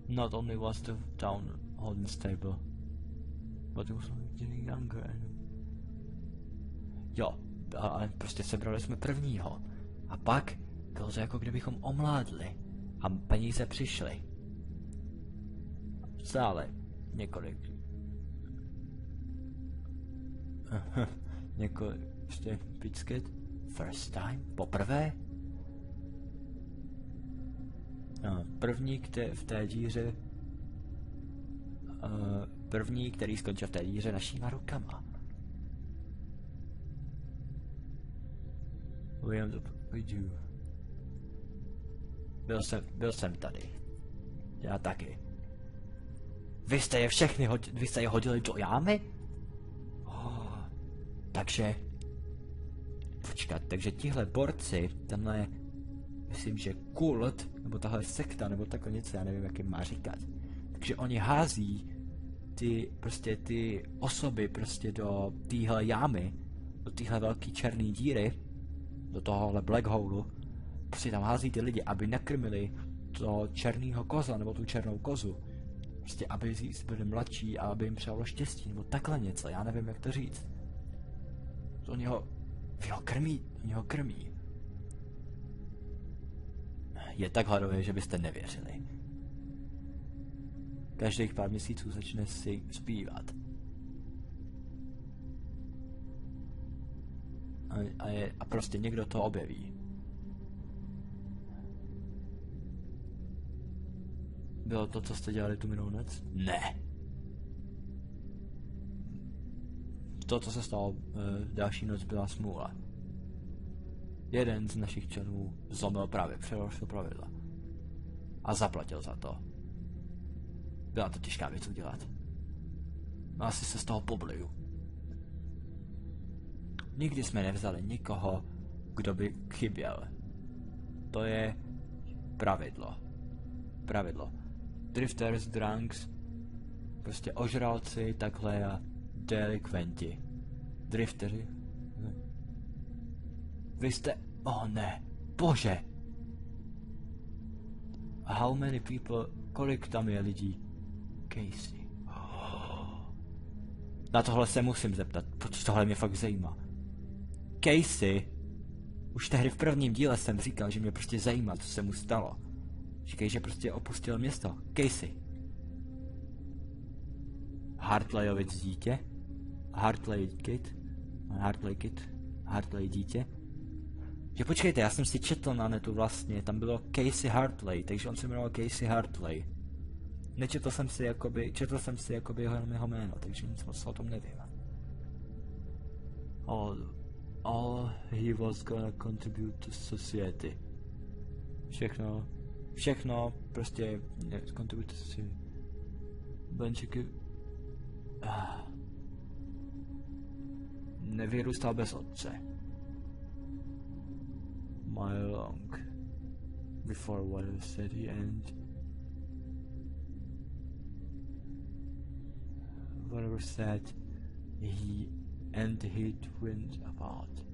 Not only was the town unstable, but it was getting younger and... Jo, a prostě sebrali jsme prvního. A pak bylo to jako kdybychom omládli. A peníze přišly. Stále několik... několik... Prostě pičket. First time? Poprvé? No, první kte, v té díře... Uh, první, který skončil v té díře našíma rukama. William do. Byl jsem, byl jsem tady. Já taky. Vy jste je všechny hodili, vy jste je hodili do jámy? Oh, takže... Počkat, takže tihle borci, tenhle, myslím, že kult, nebo tahle sekta, nebo takhle něco, já nevím, jak jim má říkat. Takže oni hází ty, prostě ty osoby prostě do téhle jámy, do téhle velké černé díry, do tohohle black hole, prostě tam hází ty lidi, aby nakrmili to černého koza, nebo tu černou kozu. Prostě aby byli mladší a aby jim přálo štěstí, nebo takhle něco, já nevím, jak to říct. To oni ho, ho krmí, oni ho krmí. Je tak hladový, že byste nevěřili. Každých pár měsíců začne si zpívat. A, a, je, a prostě někdo to objeví. Bylo to, co jste dělali tu minulou noc? Ne. To, co se stalo uh, další noc, byla smůla. Jeden z našich členů zlomil právě, přerušil pravidla. A zaplatil za to. Byla to těžká věc udělat. Asi se z toho pobliju. Nikdy jsme nevzali nikoho, kdo by chyběl. To je pravidlo. Pravidlo. Drifters, drunks, prostě ožralci, takhle a delikventi. Driftery. Vy jste... Oh ne. Bože. How many people... Kolik tam je lidí? Casey. Oh. Na tohle se musím zeptat, protože tohle mě fakt zajímá. Casey. Už tehdy v prvním díle jsem říkal, že mě prostě zajímá, co se mu stalo. Říkej, že prostě opustil město. Casey. Hartleyovic dítě? Hartley kid? Hartley kid? Hartley dítě? Že počkejte, já jsem si četl na netu vlastně, tam bylo Casey Hartley, takže on se jmenoval Casey Hartley. Nečetl jsem si jakoby, četl jsem si jakoby jeho, jeho jméno, takže nic moc o tom nevím. All, all he was gonna contribute to society. Všechno, všechno, prostě, ne, contribute to society. Benčeky... Ah. Nevyrůstal bez otce. My long before what said he and whatever said he and he went about.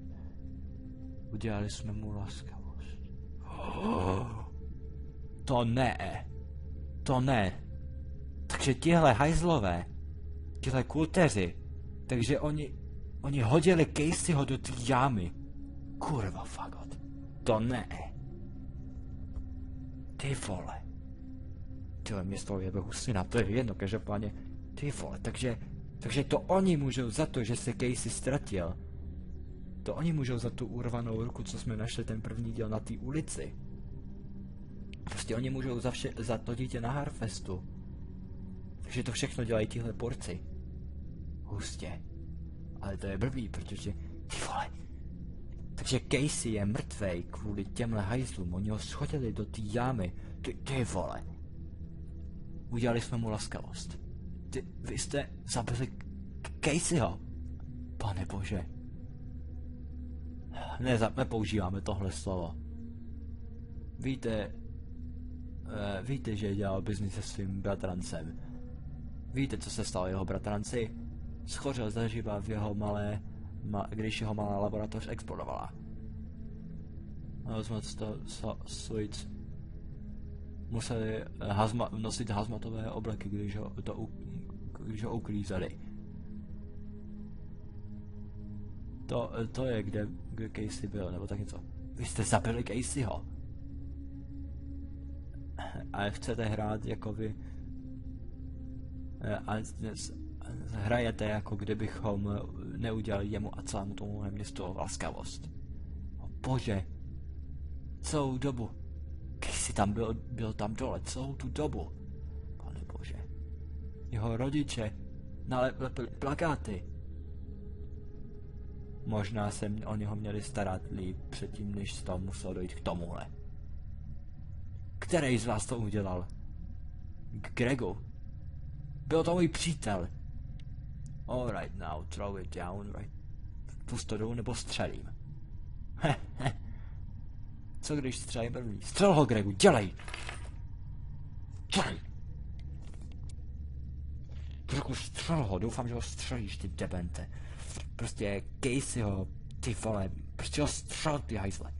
Udělali jsme mu laskavost. To ne. To ne. Takže tihle hajzlové, tihle kulteři, takže oni, oni hodili Caseyho do té jámy. Kurva fagot. To ne. Ty vole. Ty mě z toho jebe husina, to je jedno, každopádně. Ty vole, takže, takže to oni můžou za to, že se Casey ztratil. To oni můžou za tu urvanou ruku, co jsme našli ten první díl na té ulici. Prostě oni můžou za, vše, za to dítě na Harfestu. Takže to všechno dělají tihle porci. Hustě. Ale to je blbý, protože... Ty vole. Takže Casey je mrtvej kvůli těmhle hajzlům. Oni ho schodili do té jámy. Ty, ty vole. Udělali jsme mu laskavost. Ty, vy jste zabili Caseyho. Pane bože. Ne, nepoužíváme tohle slovo. Víte, uh, víte, že dělal biznis se svým bratrancem. Víte, co se stalo jeho bratranci? Schořel zaživa v jeho malé, ma, když jeho malá laboratoř explodovala. Jsme to Suic museli hazma, nosit hazmatové obleky, když ho, to, když ho uklízeli. To, to je, kde, kde Casey byl, nebo tak něco. Vy jste zabili Caseyho. A chcete hrát jako vy... A hrajete jako kdybychom neudělali jemu a celému tomu městu laskavost. O bože. Celou dobu. Casey tam byl, byl tam dole celou tu dobu. Pane bože. Jeho rodiče nalepili plakáty Možná se o něho měli starat líp předtím, než z toho muselo dojít k tomuhle. Který z vás to udělal? K Gregu. Byl to můj přítel. Alright now, throw it down, right? Pust to dolů nebo střelím. Co když střelím první? Střel ho, Gregu, dělej! Dělej! Gregu, střel ho, doufám, že ho střelíš, ty debente. Prostě Caseyho, ty vole, prostě ho střel ty hajzle.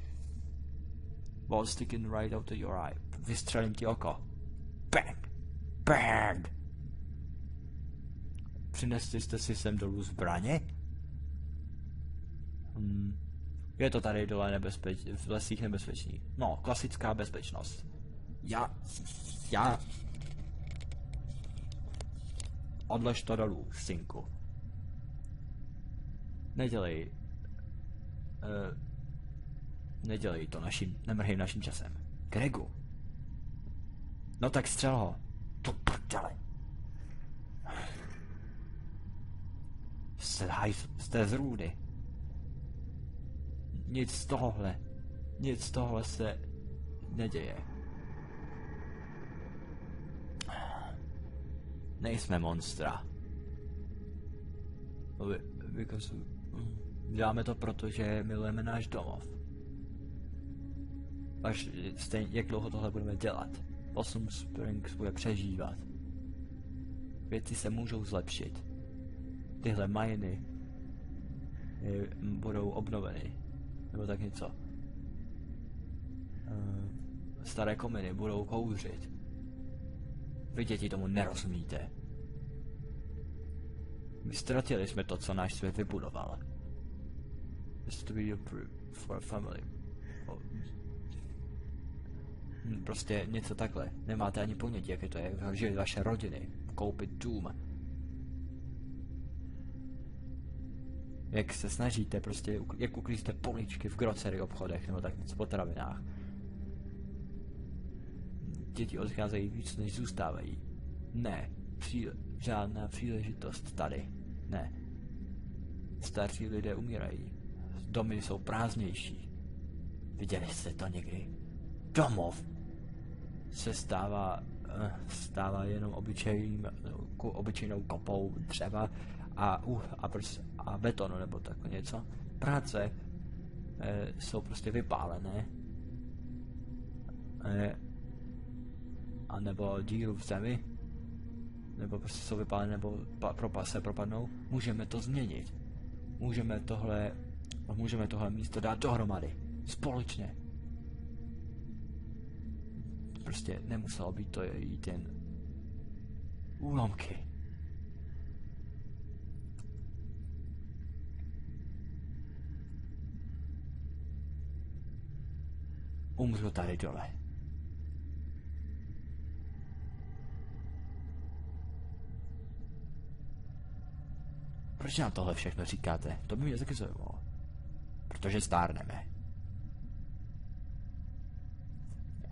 Ball sticking right out of your eye. Vystřelím ti oko. Bang! Bang! Přinesli jste si sem dolů zbraně? Hmm. Je to tady dole nebezpeč... v lesích nebezpečný. No, klasická bezpečnost. Já... Já... Odlež to dolů, synku. Nedělej. Uh, nedělej to naším, nemrhej naším časem. Gregu. No tak střel ho. To prdele. Jste, jste z růdy. Nic z tohohle. Nic z tohohle se neděje. Nejsme monstra. Děláme to proto, že milujeme náš domov. Až stejně, jak dlouho tohle budeme dělat. Possum Springs bude přežívat. Věci se můžou zlepšit. Tyhle majiny budou obnoveny. Nebo tak něco. Eh, staré kominy budou kouřit. Vy děti tomu nerozumíte. Ztratili jsme to, co náš svět vybudoval. To be for a family. Hm, prostě něco takhle. Nemáte ani ponětí, jaké to je, jak žije vaše rodiny. Koupit dům. Jak se snažíte prostě, jak uklízíte poličky v grocery obchodech nebo tak něco potravinách. Děti odcházejí víc, než zůstávají. Ne, příle, žádná příležitost tady. Ne. Starší lidé umírají. Domy jsou prázdnější. Viděli jste to někdy? Domov se stává, eh, stává jenom obyčejným, obyčejnou kopou dřeva a, uh, a, prs, a betonu nebo tak něco. Práce e, jsou prostě vypálené. E, a nebo díru v zemi nebo prostě jsou vypálené, nebo propa, se propadnou, můžeme to změnit. Můžeme tohle, můžeme tohle místo dát dohromady. Společně. Prostě nemuselo být to jít jen úlomky. Umřu tady dole. Proč nám tohle všechno říkáte? To by mě taky zajímalo. Protože stárneme.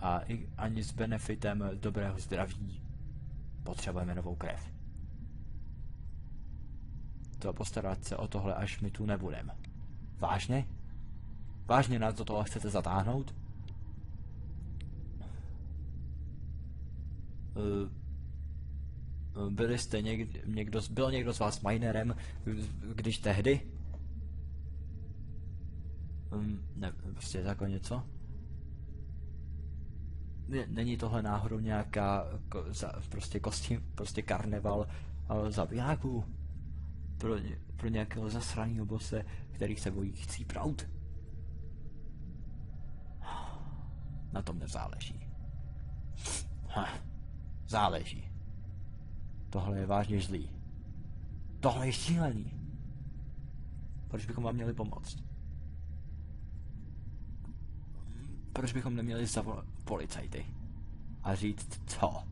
A i ani s benefitem dobrého zdraví potřebujeme novou krev. To postarat se o tohle, až my tu nebudeme. Vážně? Vážně nás do toho chcete zatáhnout? Byli jste někdy, někdo, byl někdo z vás minerem, když tehdy? Um, ne, prostě jako něco? Není tohle náhodou nějaká ko, za, prostě kostým, prostě karneval zabijáků? Pro, pro nějakého zasraného bose, který se bojí chcí prout? Na tom nezáleží. Záleží. Tohle je vážně zlý. Tohle je šílený. Proč bychom vám měli pomoct? Proč bychom neměli zavolat policajty? A říct co?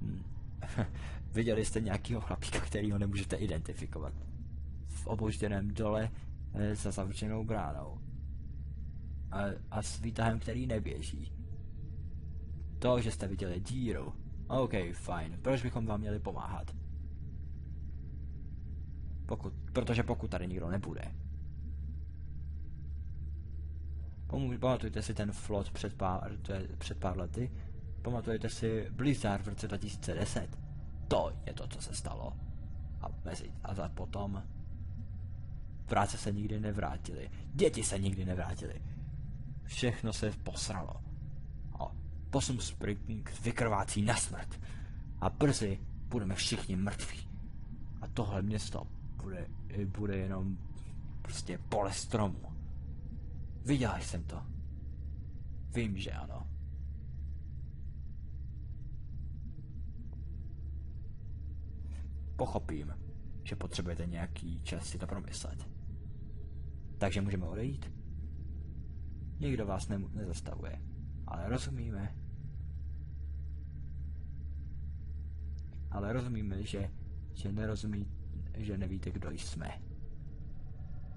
Hm. Viděli jste nějakýho chlapíka, který ho nemůžete identifikovat. V obožděném dole e, za zavřenou bránou. A, a s výtahem, který neběží. To, že jste viděli díru, OK, fajn. Proč bychom vám měli pomáhat? Pokud, protože pokud tady nikdo nebude. Pamatujte si ten flot před pár, to je před pár lety. Pamatujete si Blizzard v roce 2010. To je to, co se stalo. A, mezi, a za potom práce se nikdy nevrátily. Děti se nikdy nevrátily. Všechno se posralo. Posun Spring vykrvácí na smrt. A brzy budeme všichni mrtví. A tohle město bude, bude jenom prostě pole stromu. Viděl jsem to. Vím, že ano. Pochopím, že potřebujete nějaký čas si to promyslet. Takže můžeme odejít? Nikdo vás ne- nezastavuje ale rozumíme. Ale rozumíme, že, že nerozumí, že nevíte, kdo jsme.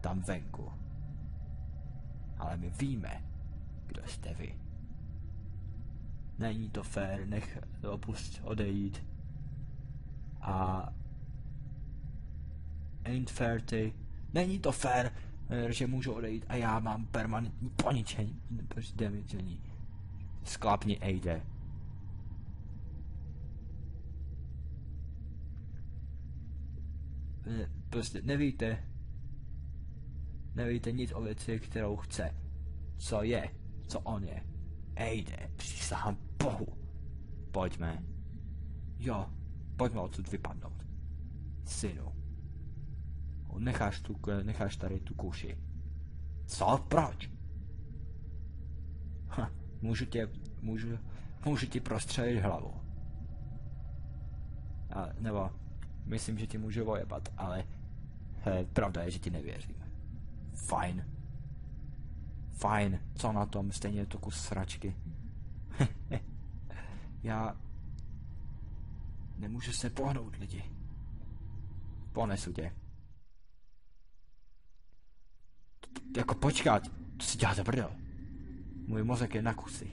Tam venku. Ale my víme, kdo jste vy. Není to fér, nech opust odejít. A ain't fair ty. Není to fér, že můžu odejít a já mám permanentní poničení, prostě Sklapni Ejde. Ne, prostě nevíte. Nevíte nic o věci, kterou chce. Co je, co on je. Ejde, přísahám Bohu. Pojďme. Jo, pojďme odsud vypadnout. Synu. Necháš, tu, necháš tady tu kuši. Co? Proč? Ha, můžu tě, můžu, můžu ti prostřelit hlavu. A, nebo, myslím, že ti můžu vojebat, ale he, pravda je, že ti nevěřím. Fajn. Fajn, co na tom, stejně je to kus sračky. Já nemůžu se pohnout, lidi. Ponesu tě. Jako počkat, to si děláte prdel. Můj mozek je na kusy.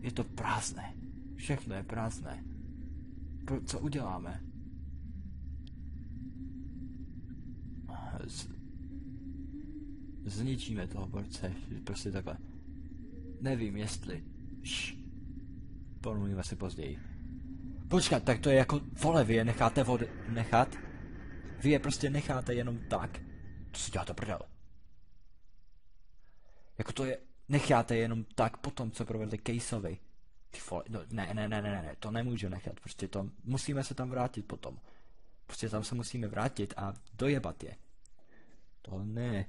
Je to prázdné. Všechno je prázdné. Co uděláme? Z, zničíme toho borce. Prostě takhle. Nevím, jestli... Šš. Pomluvíme se později. Počkat, tak to je jako... Vole, vy je necháte vody... Nechat? Vy je prostě necháte jenom tak. To si děláte prdel. Jako to je necháte jenom tak potom, co provedli Caseovi. No, ne, ne, ne, ne, ne, to nemůžu nechat, prostě to, musíme se tam vrátit potom. Prostě tam se musíme vrátit a dojebat je. To ne.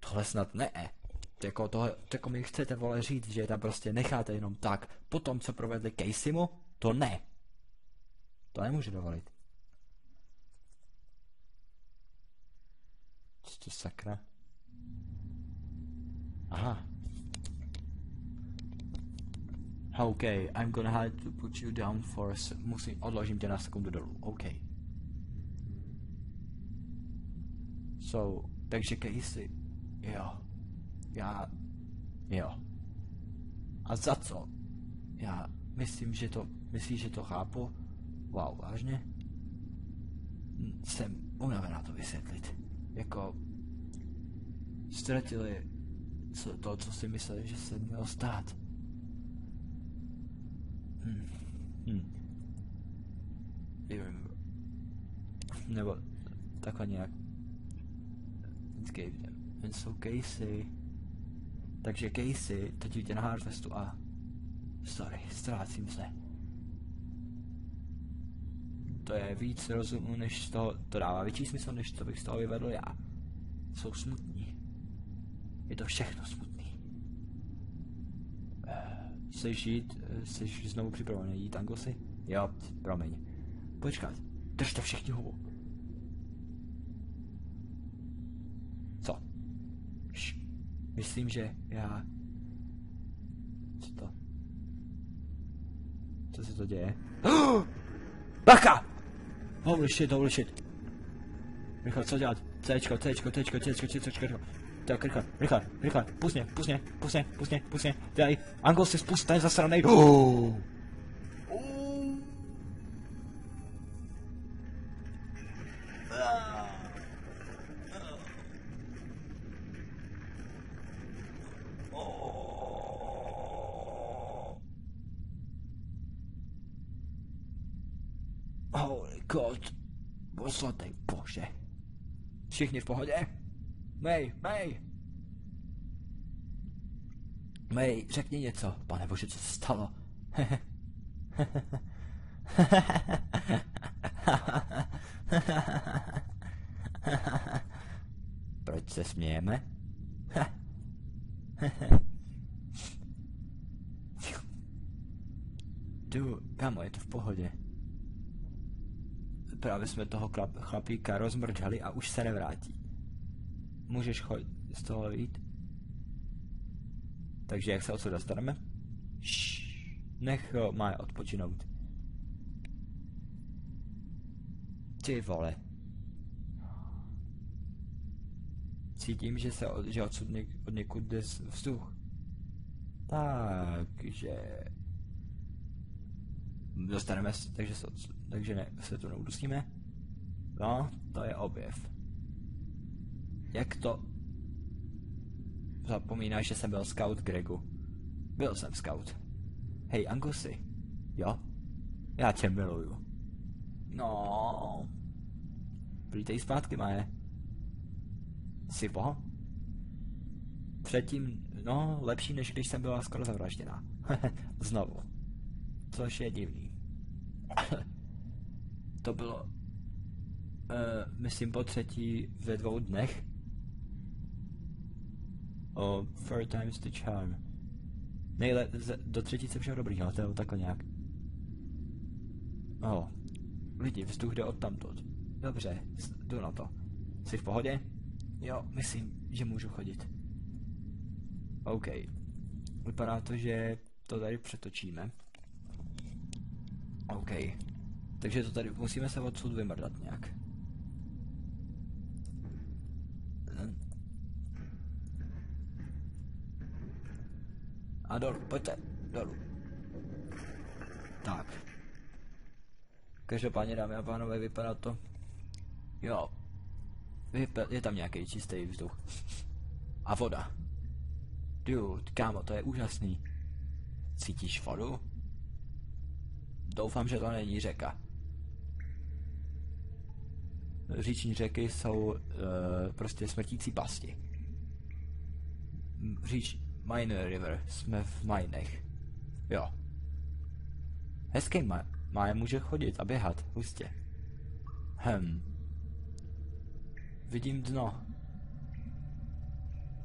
Tohle snad ne. Jako, tohle, jako mi chcete vole říct, že tam prostě necháte jenom tak, potom co provedli Caseymu, to ne. To nemůžu dovolit. Co to sakra? Aha. OK, I'm gonna have to put you down for a musím, odložím tě na sekundu dolů, OK. So, takže Casey, jo, já, jo. A za co? Já myslím, že to, myslíš, že to chápu? Wow, vážně? Jsem unavená to vysvětlit. Jako, ztratili co, to, co si mysleli, že se mělo stát. Hm. Hm. Nevím. Nebo takhle nějak. It gave them. And so Casey. Takže Casey teď jde na Harvestu a... Sorry, ztrácím se. To je víc rozumu, než to, to dává větší smysl, než to bych z toho vyvedl já. Jsou smutní. Je to všechno smutný. Jít, eh, jsi znovu připravený jít Angosy? Jo, promiň. Počkat, držte všichni hubu. Co? Š, myslím, že já... Co to? Co se to děje? Bacha! Holy shit, holy shit. Rychle, co dělat? Cčko, Cčko, Cčko, Cčko, Cčko, Cčko. Tak, rychle, rychle, rychle, mě, pust mě, pust mě. Dej, Angol si spust, ten zasranej. Uh. Holy god. Poslatej bože. Všichni v pohodě? May, May. May, řekni něco. Pane bože, co se stalo? Proč se smějeme? Tu, kamo, je to v pohodě. Právě jsme toho chlap, chlapíka rozmrdžali a už se nevrátí. Můžeš chodit z toho jít? Takže jak se odsud dostaneme? Šš, nech má odpočinout. Ty vole. Cítím, že se od, že odsud něk, od někud jde vzduch. Takže... Dostaneme se, takže se, odsud- takže ne, se tu neudustíme. No, to je objev. Jak to? Zapomínáš, že jsem byl scout Gregu. Byl jsem scout. Hej, Angusy. Jo? Já tě miluju. No. Vítej zpátky, Maje. Jsi poho? Předtím, no, lepší, než když jsem byla skoro zavražděná. Znovu. Což je divný. to bylo, uh, myslím, po třetí ve dvou dnech. O, four times the charm. Nejle, z, do třetice všeho dobrýho, to je takhle nějak. O, lidi, vzduch jde od tamtud. Dobře, jdu na to. Jsi v pohodě? Jo, myslím, že můžu chodit. OK. Vypadá to, že to tady přetočíme. OK. Takže to tady musíme se odsud vymrdat nějak. A dolů, pojďte, dolů. Tak. Každopádně, dámy a pánové, vypadá to... Jo. Vypa- je tam nějaký čistý vzduch. A voda. Dude, kámo, to je úžasný. Cítíš vodu? Doufám, že to není řeka. Říční řeky jsou uh, prostě smrtící pasti. Říč Mine River, jsme v Minech. Jo. Hezký má, má může chodit a běhat, hustě. Hm. Vidím dno.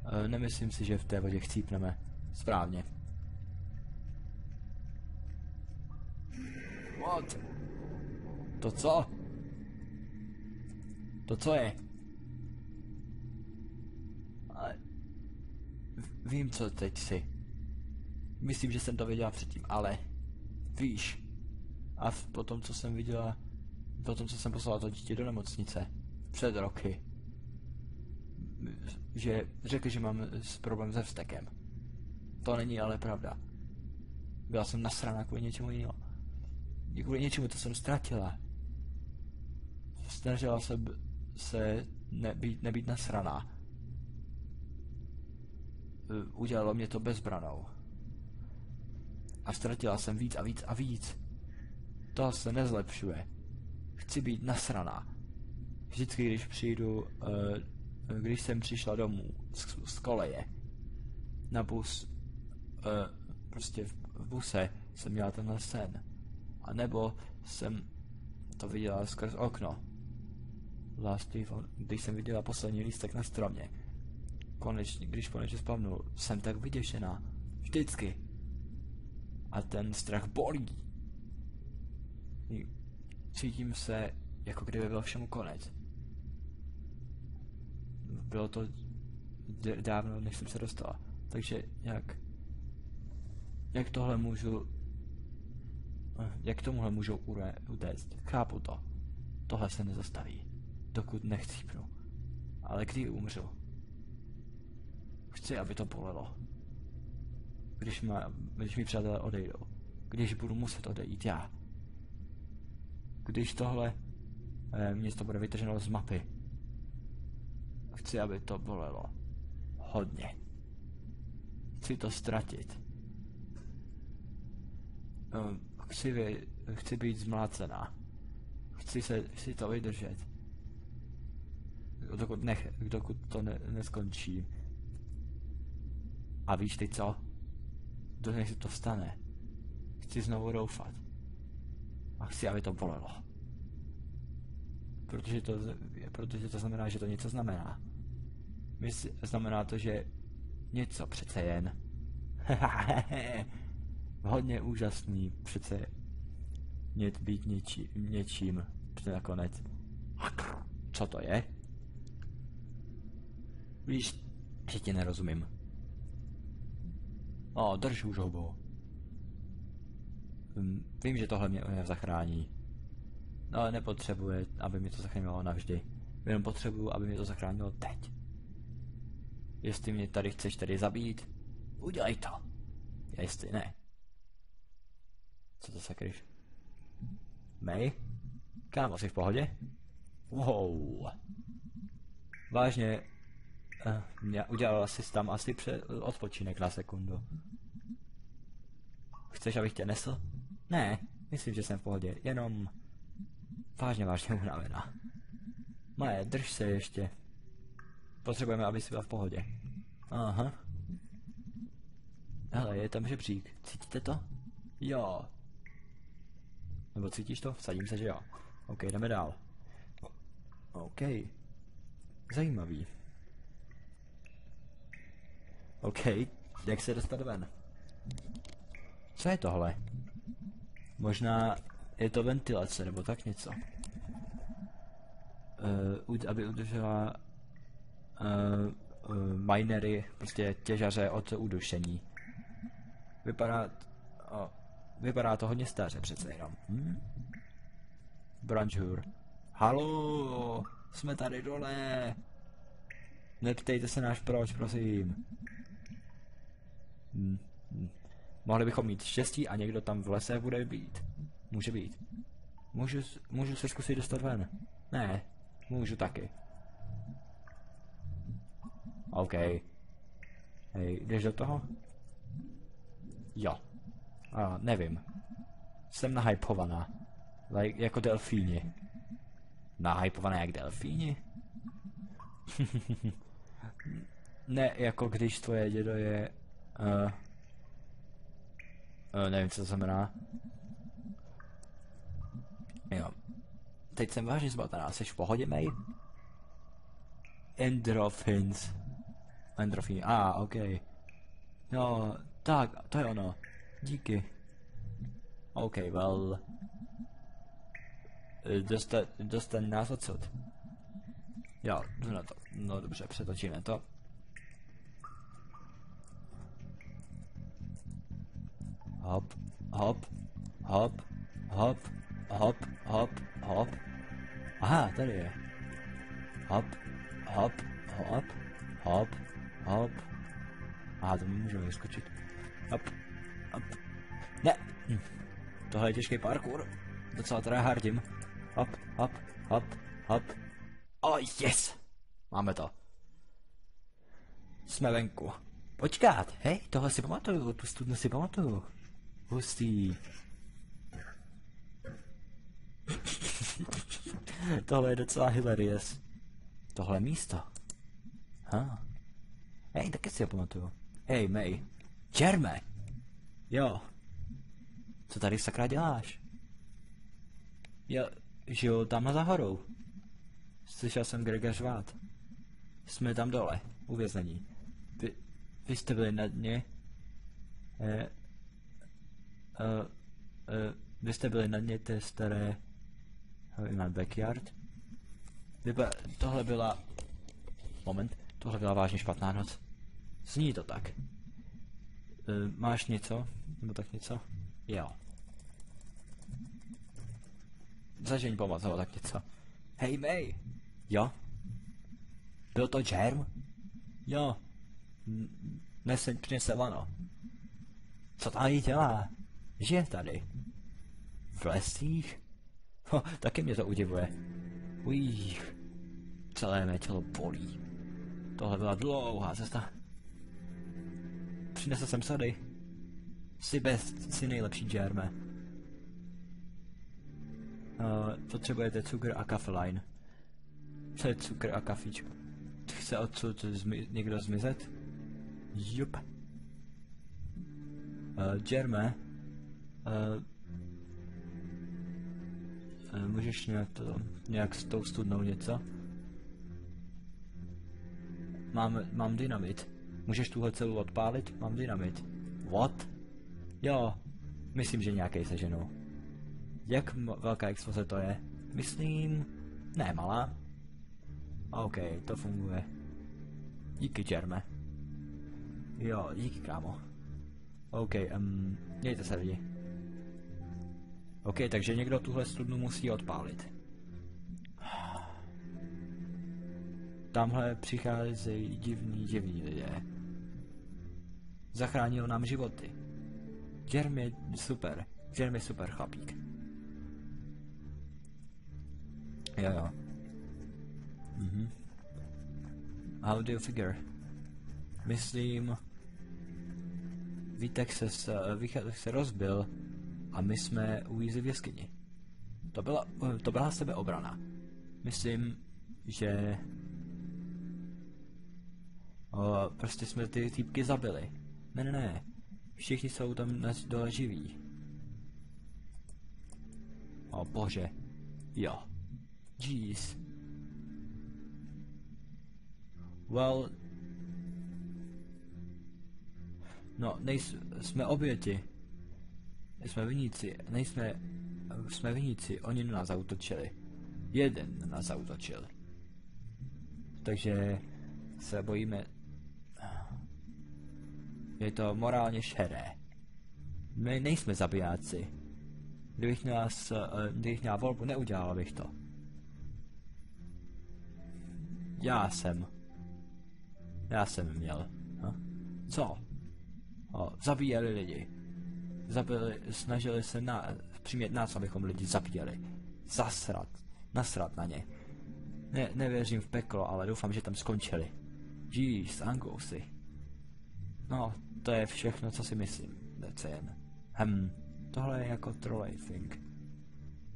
E, nemyslím si, že v té vodě chcípneme. Správně. What? To co? To co je? Ale... vím, co teď si. Myslím, že jsem to věděla předtím, ale víš. A po tom, co jsem viděla, po tom, co jsem poslala to dítě do nemocnice, před roky, že řekl, že mám problém se vztekem. To není ale pravda. Byla jsem nasraná kvůli něčemu jinému. Kvůli něčemu, to jsem ztratila. Snažila jsem se nebýt, nebýt nasraná. Udělalo mě to bezbranou. A ztratila jsem víc a víc a víc. To se nezlepšuje. Chci být nasraná. Vždycky, když přijdu, uh, když jsem přišla domů z, z koleje, na bus, uh, prostě v buse jsem měla tenhle sen. A nebo jsem to viděla skrz okno. Leaf, když jsem viděla poslední lístek na stromě. Konečně, když konečně spavnul, jsem tak vyděšená. Vždycky. A ten strach bolí. Cítím se, jako kdyby byl všemu konec. Bylo to dávno, než jsem se dostala. Takže jak... Jak tohle můžu... Jak tomuhle můžou utéct? Chápu to. Tohle se nezastaví. Dokud nechcípnu. Ale kdy umřu? Chci, aby to bolelo. Když, má, když mi přátelé odejdou. Když budu muset odejít já. Když tohle eh, město bude vytrženo z mapy. Chci, aby to bolelo. Hodně. Chci to ztratit. Eh, chci, chci být zmlácená. Chci, se, chci to vydržet. Dokud, nech, dokud to ne, neskončí. A víš ty co? Dokud se to stane. Chci znovu doufat. A chci, aby to bolelo. Protože to, protože to znamená, že to něco znamená. Mysl, znamená to, že něco přece jen. Hodně úžasný přece nět být něčí, něčím nakonec. Co to je? Víš, že ti nerozumím. O, drž už houbu. Hm, vím, že tohle mě zachrání. No ale nepotřebuje, aby mě to zachránilo navždy. Jenom potřebuju, aby mě to zachránilo teď. Jestli mě tady chceš tady zabít, udělej to. Jestli ne. Co to sakryš? May? Kámo, jsi v pohodě? Wow. Vážně, uh, udělala jsi tam asi pře- odpočinek na sekundu. Chceš, abych tě nesl? Ne, myslím, že jsem v pohodě, jenom vážně vážně unavená. Maje, drž se ještě. Potřebujeme, aby jsi byla v pohodě. Aha. Hele, je tam žebřík. Cítíte to? Jo. Nebo cítíš to? Vsadím se, že jo. OK, jdeme dál. OK. Zajímavý. OK, jak se dostat ven? Co je tohle? Možná je to ventilace nebo tak něco. Uh, aby udržela uh, uh, minery, prostě těžaře od udušení. Vypadá, oh, vypadá to hodně staře přece jenom. Hm? Branžur. Halo, jsme tady dole. Neptejte se náš proč, prosím. Hm, hm. Mohli bychom mít štěstí a někdo tam v lese bude být. Může být. Můžu, můžu se zkusit dostat ven. Ne, můžu taky. OK. Hej, jdeš do toho? Jo. A, nevím. Jsem nahypovaná. Like, jako delfíni. Nahypovaná jak delfíni? ne, jako když tvoje dědo je... Uh, uh, nevím, co to znamená. Jo. Teď jsem vážně zmatená. Jsi v pohodě, May? Endorphins. Endorfíny. A, ah, ok. No, tak, to je ono. Díky. OK, well... Dostan, dostan nás odsud. Jo, jdu na to. No dobře, přetočíme to. Hop, hop, hop, hop, hop, hop, hop. Aha, tady je. Hop, hop, hop, hop, hop. Aha, to můžeme vyskočit. Hop, hop. Ne! Hm. Tohle je těžký parkour. Docela teda hardím. Hop, hop, hop, hop. Oh, yes! Máme to. Jsme venku. Počkat, hej, tohle si pamatuju, tu studnu si pamatuju. Hustý. tohle je docela hilarious. Tohle místo. Ha. Hej, taky si ho pamatuju. Hej, May. Čerme! Jo. Co tady sakra děláš? Jo, žiju tam za horou. Slyšel jsem Grega řvát. Jsme tam dole, uvězení. Vy, vy jste byli na dně? Eh, eh, vy jste byli na dně té staré... Na backyard? Vyba, tohle byla... Moment, tohle byla vážně špatná noc. Zní to tak. E, máš něco? Nebo tak něco? Jo. Zažeň pomoc, nebo tak něco. Hej, May! Jo? Byl to Germ? Jo. Nese, přinese lano. Co tady dělá? Žije tady. V lesích? Ho, taky mě to udivuje. Ujích. Celé mé tělo bolí. Tohle byla dlouhá cesta. Přinesl jsem sady. Jsi best, jsi nejlepší Germe. Uh, potřebujete cukr a kafeline. Co je cukr a kafíčko? Chce odsud zmi někdo zmizet? Jup. Uh, Germe. Uh, můžeš nějak, to, nějak s tou studnou něco? Mám, mám dynamit. Můžeš tuhle celou odpálit? Mám dynamit. What? Jo, myslím, že nějaký seženu. Jak velká exploze to je? Myslím... Ne, malá. OK, to funguje. Díky, Čerme. Jo, díky, kámo. OK, um, mějte se lidi. OK, takže někdo tuhle studnu musí odpálit. Tamhle přicházejí divní, divní lidé. Zachránil nám životy. Jerm je super. Jerm je super chlapík. Jo, jo. Mhm. How do you figure? Myslím... Vítek se, Vítek se rozbil a my jsme uvízli v jeskyni. To byla, to byla sebeobrana. Myslím, že... O, prostě jsme ty týpky zabili. Ne, ne, ne. Všichni jsou tam dole živí. O bože. Jo. Jeez. Well... No, nejsme, jsme oběti. Jsme viníci, nejsme... Jsme viníci, oni na nás zautočili. Jeden na nás zautočil. Takže se bojíme je to morálně šeré. My nejsme zabijáci. Kdybych měl, s, eh, kdybych měl volbu, neudělal bych to. Já jsem. Já jsem měl. Ha? Co? O, zabíjeli lidi. Zabili, snažili se na, přimět nás, abychom lidi zabíjeli. Zasrat. Nasrat na ně. Ne, nevěřím v peklo, ale doufám, že tam skončili. Jeez, Angusy. No, to je všechno, co si myslím. That's jen. Hm, tohle je jako trolley thing.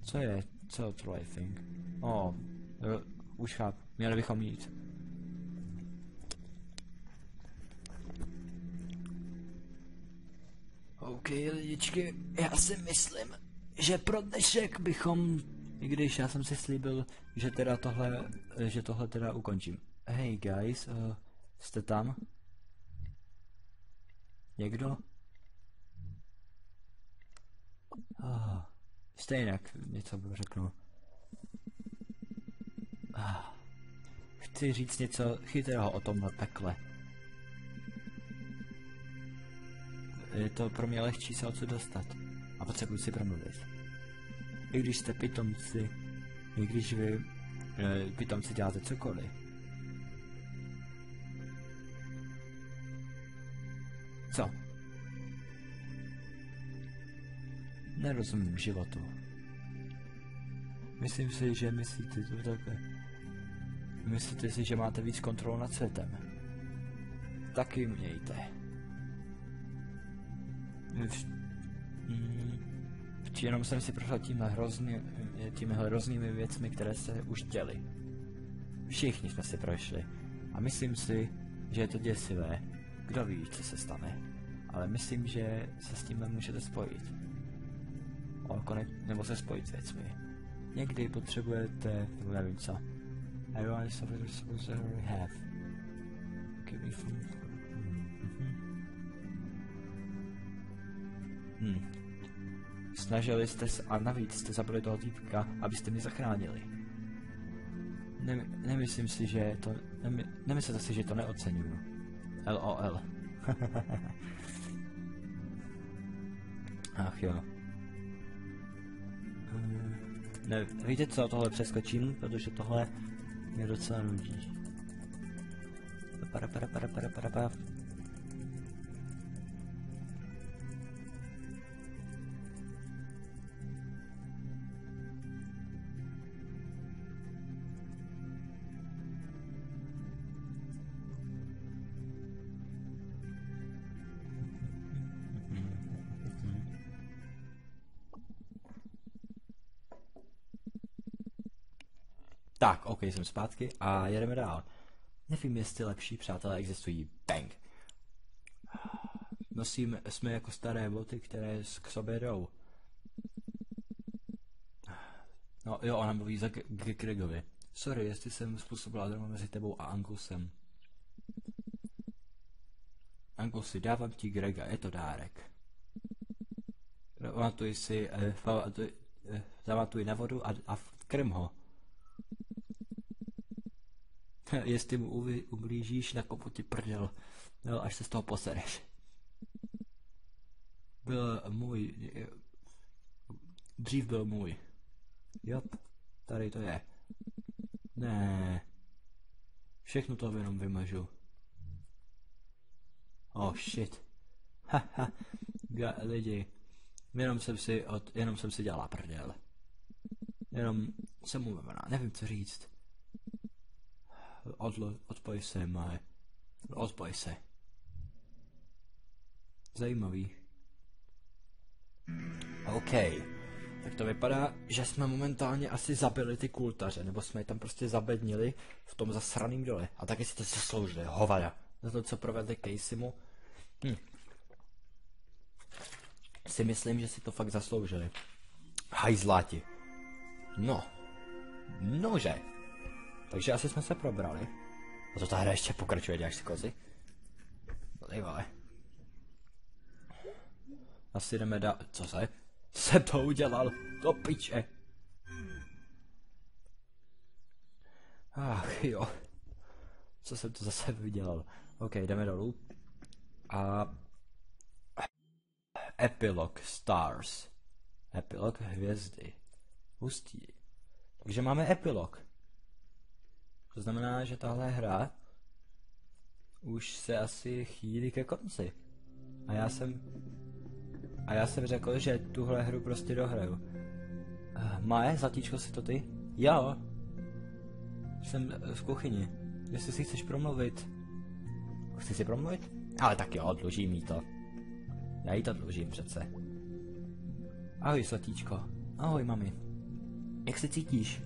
Co je, co trolley thing? O, oh, už chápu, měli bychom jít. OK, lidičky, já si myslím, že pro dnešek bychom, i když já jsem si slíbil, že teda tohle, že tohle teda ukončím. Hey guys, uh, jste tam? Někdo? Ah, stejně něco řeknu. Ah, chci říct něco chytrého o tomhle pekle. Je to pro mě lehčí se odsud dostat. A potřebuji si promluvit. I když jste pitomci, i když vy e, pitomci děláte cokoliv. Co? Nerozumím životu. Myslím si, že myslíte to takhle. Myslíte si, že máte víc kontrol nad světem? Taky mějte. V, mm, jenom jsem si prošel tímhle, hrozný, tímhle hroznými věcmi, které se už děli. Všichni jsme si prošli. A myslím si, že je to děsivé. Kdo ví, co se stane. Ale myslím, že se s tímhle můžete spojit. O, konec, nebo se spojit s věcmi. Někdy potřebujete, nevím co. Want something supposed to have. Give me food. Hmm. Snažili jste se a navíc jste zabili toho týpka, abyste mě zachránili. Ne, nemyslím si, že to... Nemy, nemyslete si, že to neocenuju. LOL. Ach jo. Ne, víte co, tohle přeskočím, protože tohle mě docela nudí. Para, para, para, para, para, para. Tak, ok, jsem zpátky a jedeme dál. Nevím, jestli lepší přátelé existují. Bang. Nosím, jsme jako staré boty, které k sobě jdou. No jo, ona mluví za Gregovi. Sorry, jestli jsem způsobila drama mezi tebou a Angusem. Angusi, dávám ti Grega, je to dárek. Pamatuj si, eh, pamatuj, eh, zamatuj na vodu a, a krm ho. Jestli mu ublížíš, na kopu ti prdel, no, až se z toho posereš. Byl můj, dřív byl můj. Jo, tady to je. Ne. Všechno to jenom vymažu. Oh shit. Haha, lidi. Jenom jsem si, od, jenom jsem si dělala prdel. Jenom jsem uvevená, nevím co říct. Odpoj se, Mae. Odpoj se. Zajímavý. OK. Tak to vypadá, že jsme momentálně asi zabili ty kultaře, nebo jsme je tam prostě zabednili v tom zasraným dole. A taky si to zasloužili, hovada. Za to, co provedli Caseymu. Hm. Si myslím, že si to fakt zasloužili. Hajzláti. No. Nože. Takže asi jsme se probrali. A to ta hra ještě pokračuje, děláš si kozy? Tady vole. Asi jdeme dál. Co se? Se to udělal? To piče. Ach jo. Co jsem to zase vydělal? OK, jdeme dolů. A... Epilog Stars. Epilog hvězdy. Hustý. Takže máme epilog. To znamená, že tahle hra už se asi chýlí ke konci. A já jsem... A já jsem řekl, že tuhle hru prostě dohraju. Uh, Mae, zlatíčko si to ty? Jo. Jsem v kuchyni. Jestli si chceš promluvit. Chci si promluvit? Ale tak jo, dlužím jí to. Já jí to dlužím přece. Ahoj, zlatíčko. Ahoj, mami. Jak se cítíš?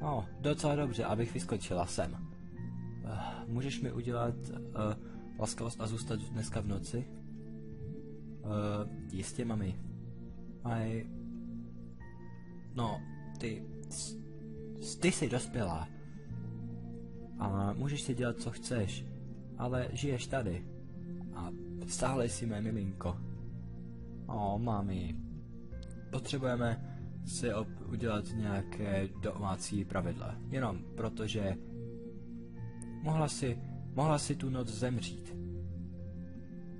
No, docela dobře, abych vyskočila sem. Uh, můžeš mi udělat uh, laskavost a zůstat dneska v noci? Uh, jistě, mami. Aj... No, ty... Ty jsi dospělá. A můžeš si dělat, co chceš. Ale žiješ tady. A stále jsi mé miminko. O, mami. Potřebujeme si udělat nějaké domácí pravidla. Jenom protože mohla si, mohla si tu noc zemřít.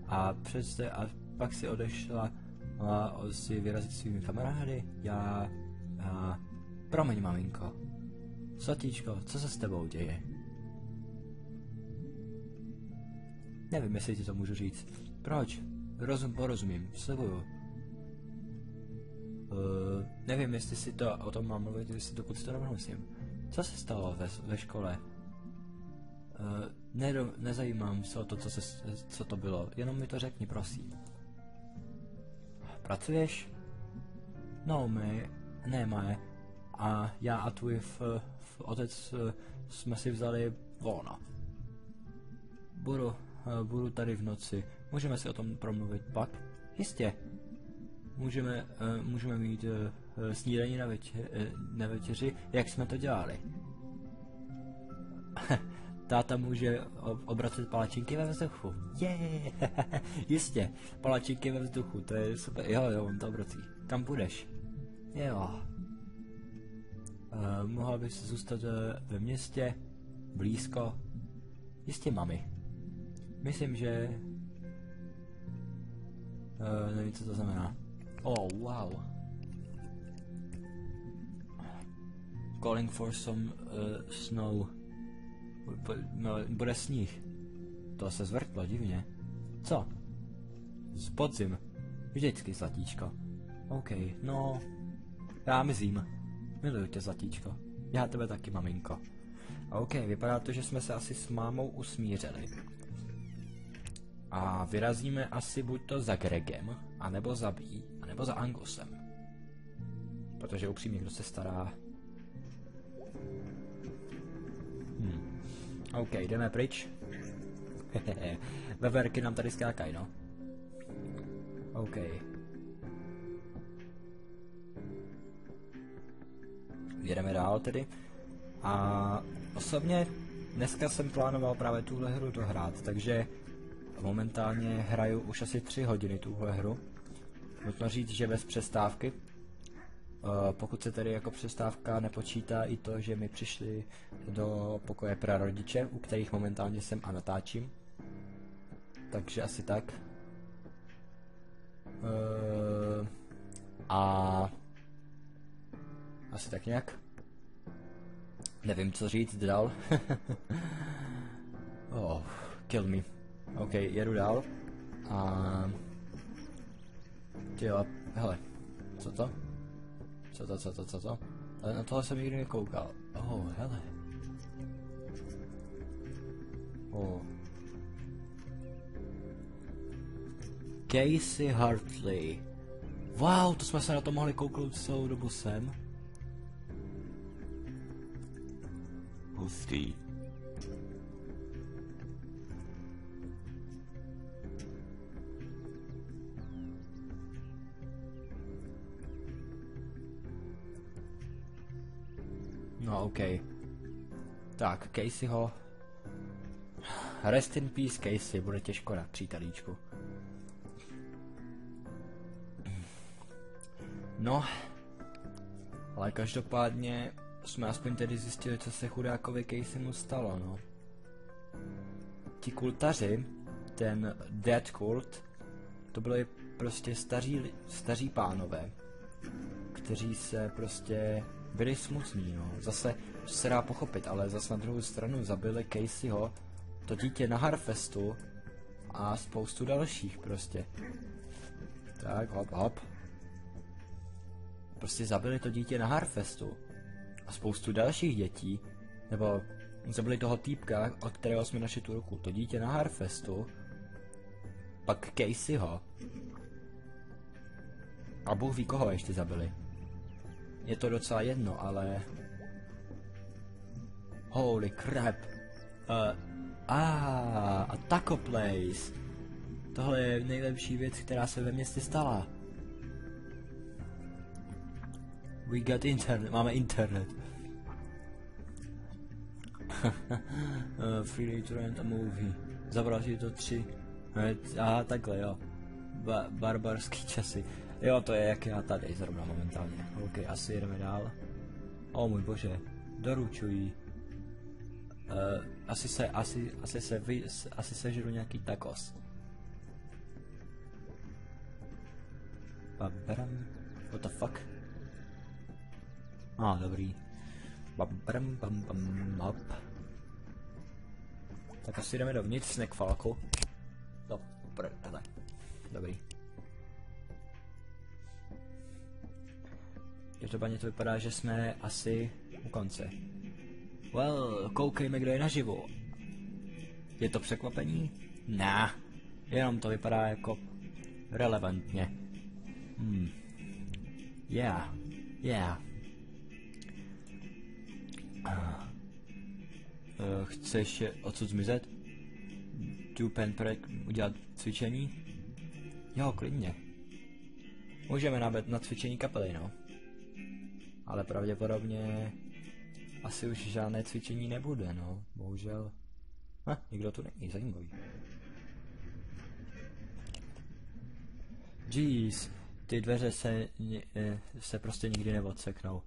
A přes a pak si odešla a si vyrazit svými kamarády. Já... A, promiň, maminko. Zlatíčko, co se s tebou děje? Nevím, jestli ti to můžu říct. Proč? Rozum, porozumím, slibuju. Uh, nevím, jestli si to o tom mám mluvit, jestli dokud to ním. Co se stalo ve, ve škole? Uh, ne, nezajímám se o to, co, se, co to bylo, jenom mi to řekni, prosím. Pracuješ? No, my, ne, Maje. A já a tvůj v, v otec uh, jsme si vzali volno. Budu, budu tady v noci. Můžeme si o tom promluvit pak? Jistě. Můžeme, uh, můžeme mít uh, snídaní na, večer, na večeři, jak jsme to dělali. Táta může obracet palačinky ve vzduchu. Je, jistě, palačinky ve vzduchu, to je super. Jo, jo, on to obrací. Kam půjdeš? Jo. Uh, mohla bys zůstat uh, ve městě, blízko. Jistě, mami. Myslím, že... Uh, nevím, co to znamená. Oh, wow. Calling for some uh, snow. No, bude sníh. To se zvrtlo divně. Co? Z podzim. Vždycky, zlatíčko. OK, no... Já mizím. Miluju tě, zlatíčko. Já tebe taky, maminko. OK, vypadá to, že jsme se asi s mámou usmířili. A vyrazíme asi buď to za Gregem, anebo za Bee, anebo za Angusem. Protože upřímně, kdo se stará OK, jdeme pryč. Veverky nám tady skákají, no. OK. Jedeme dál tedy. A osobně dneska jsem plánoval právě tuhle hru dohrát, takže momentálně hraju už asi 3 hodiny tuhle hru. Nutno říct, že bez přestávky, Eh, pokud se tedy jako přestávka nepočítá i to, že mi přišli do pokoje prarodiče, u kterých momentálně jsem a natáčím. Takže asi tak. Uh, a asi tak nějak. Nevím, co říct dál. oh, kill me. OK, jedu dál. A... Těla, hele, co to? Co to, co to, co to? Ale na tohle jsem nikdy nekoukal. Oh, hele. Oh. Casey Hartley. Wow, to jsme se na to mohli kouknout celou dobu sem. Hustý. No, OK. Tak, Caseyho. Rest in peace, Casey, bude těžko na přítelíčku. No, ale každopádně jsme aspoň tedy zjistili, co se chudákovi Casey mu stalo, no. Ti kultaři, ten Dead Cult, to byli prostě staří, staří pánové, kteří se prostě byli smutní, no. Zase se dá pochopit, ale zase na druhou stranu zabili Caseyho, to dítě na Harfestu a spoustu dalších prostě. Tak, hop, hop. Prostě zabili to dítě na Harfestu a spoustu dalších dětí, nebo zabili toho týpka, od kterého jsme našli tu ruku, to dítě na Harfestu, pak Caseyho. A Bůh ví, koho ještě zabili je to docela jedno, ale... Holy crap. Uh, ah, a Taco Place. Tohle je nejlepší věc, která se ve městě stala. We got internet, máme internet. uh, free to rent a movie. Zabral si to tři. Aha, takhle jo. Ba barbarský časy. Jo, to je jak já tady zrovna momentálně. OK, asi jdeme dál. O můj bože, doručují. Uh, asi se, asi, asi se, vy, asi se žiju nějaký tacos. Babaram. What the fuck? A, ah, dobrý. Babaram, bam, bam, hop. Tak asi jdeme dovnitř, snack falku. No, prdele. Dobrý. Každopádně to vypadá, že jsme asi u konce. Well, koukejme, kdo je naživu. Je to překvapení? Nah, jenom to vypadá jako relevantně. Hmm. Yeah, yeah. Uh, chceš odsud zmizet? Tu pen prek udělat cvičení? Jo, klidně. Můžeme nabet na cvičení kapely, no. Ale pravděpodobně asi už žádné cvičení nebude, no. Bohužel. Ha, nikdo tu není, zajímavý. Jeez, ty dveře se, eh, se prostě nikdy neodseknou.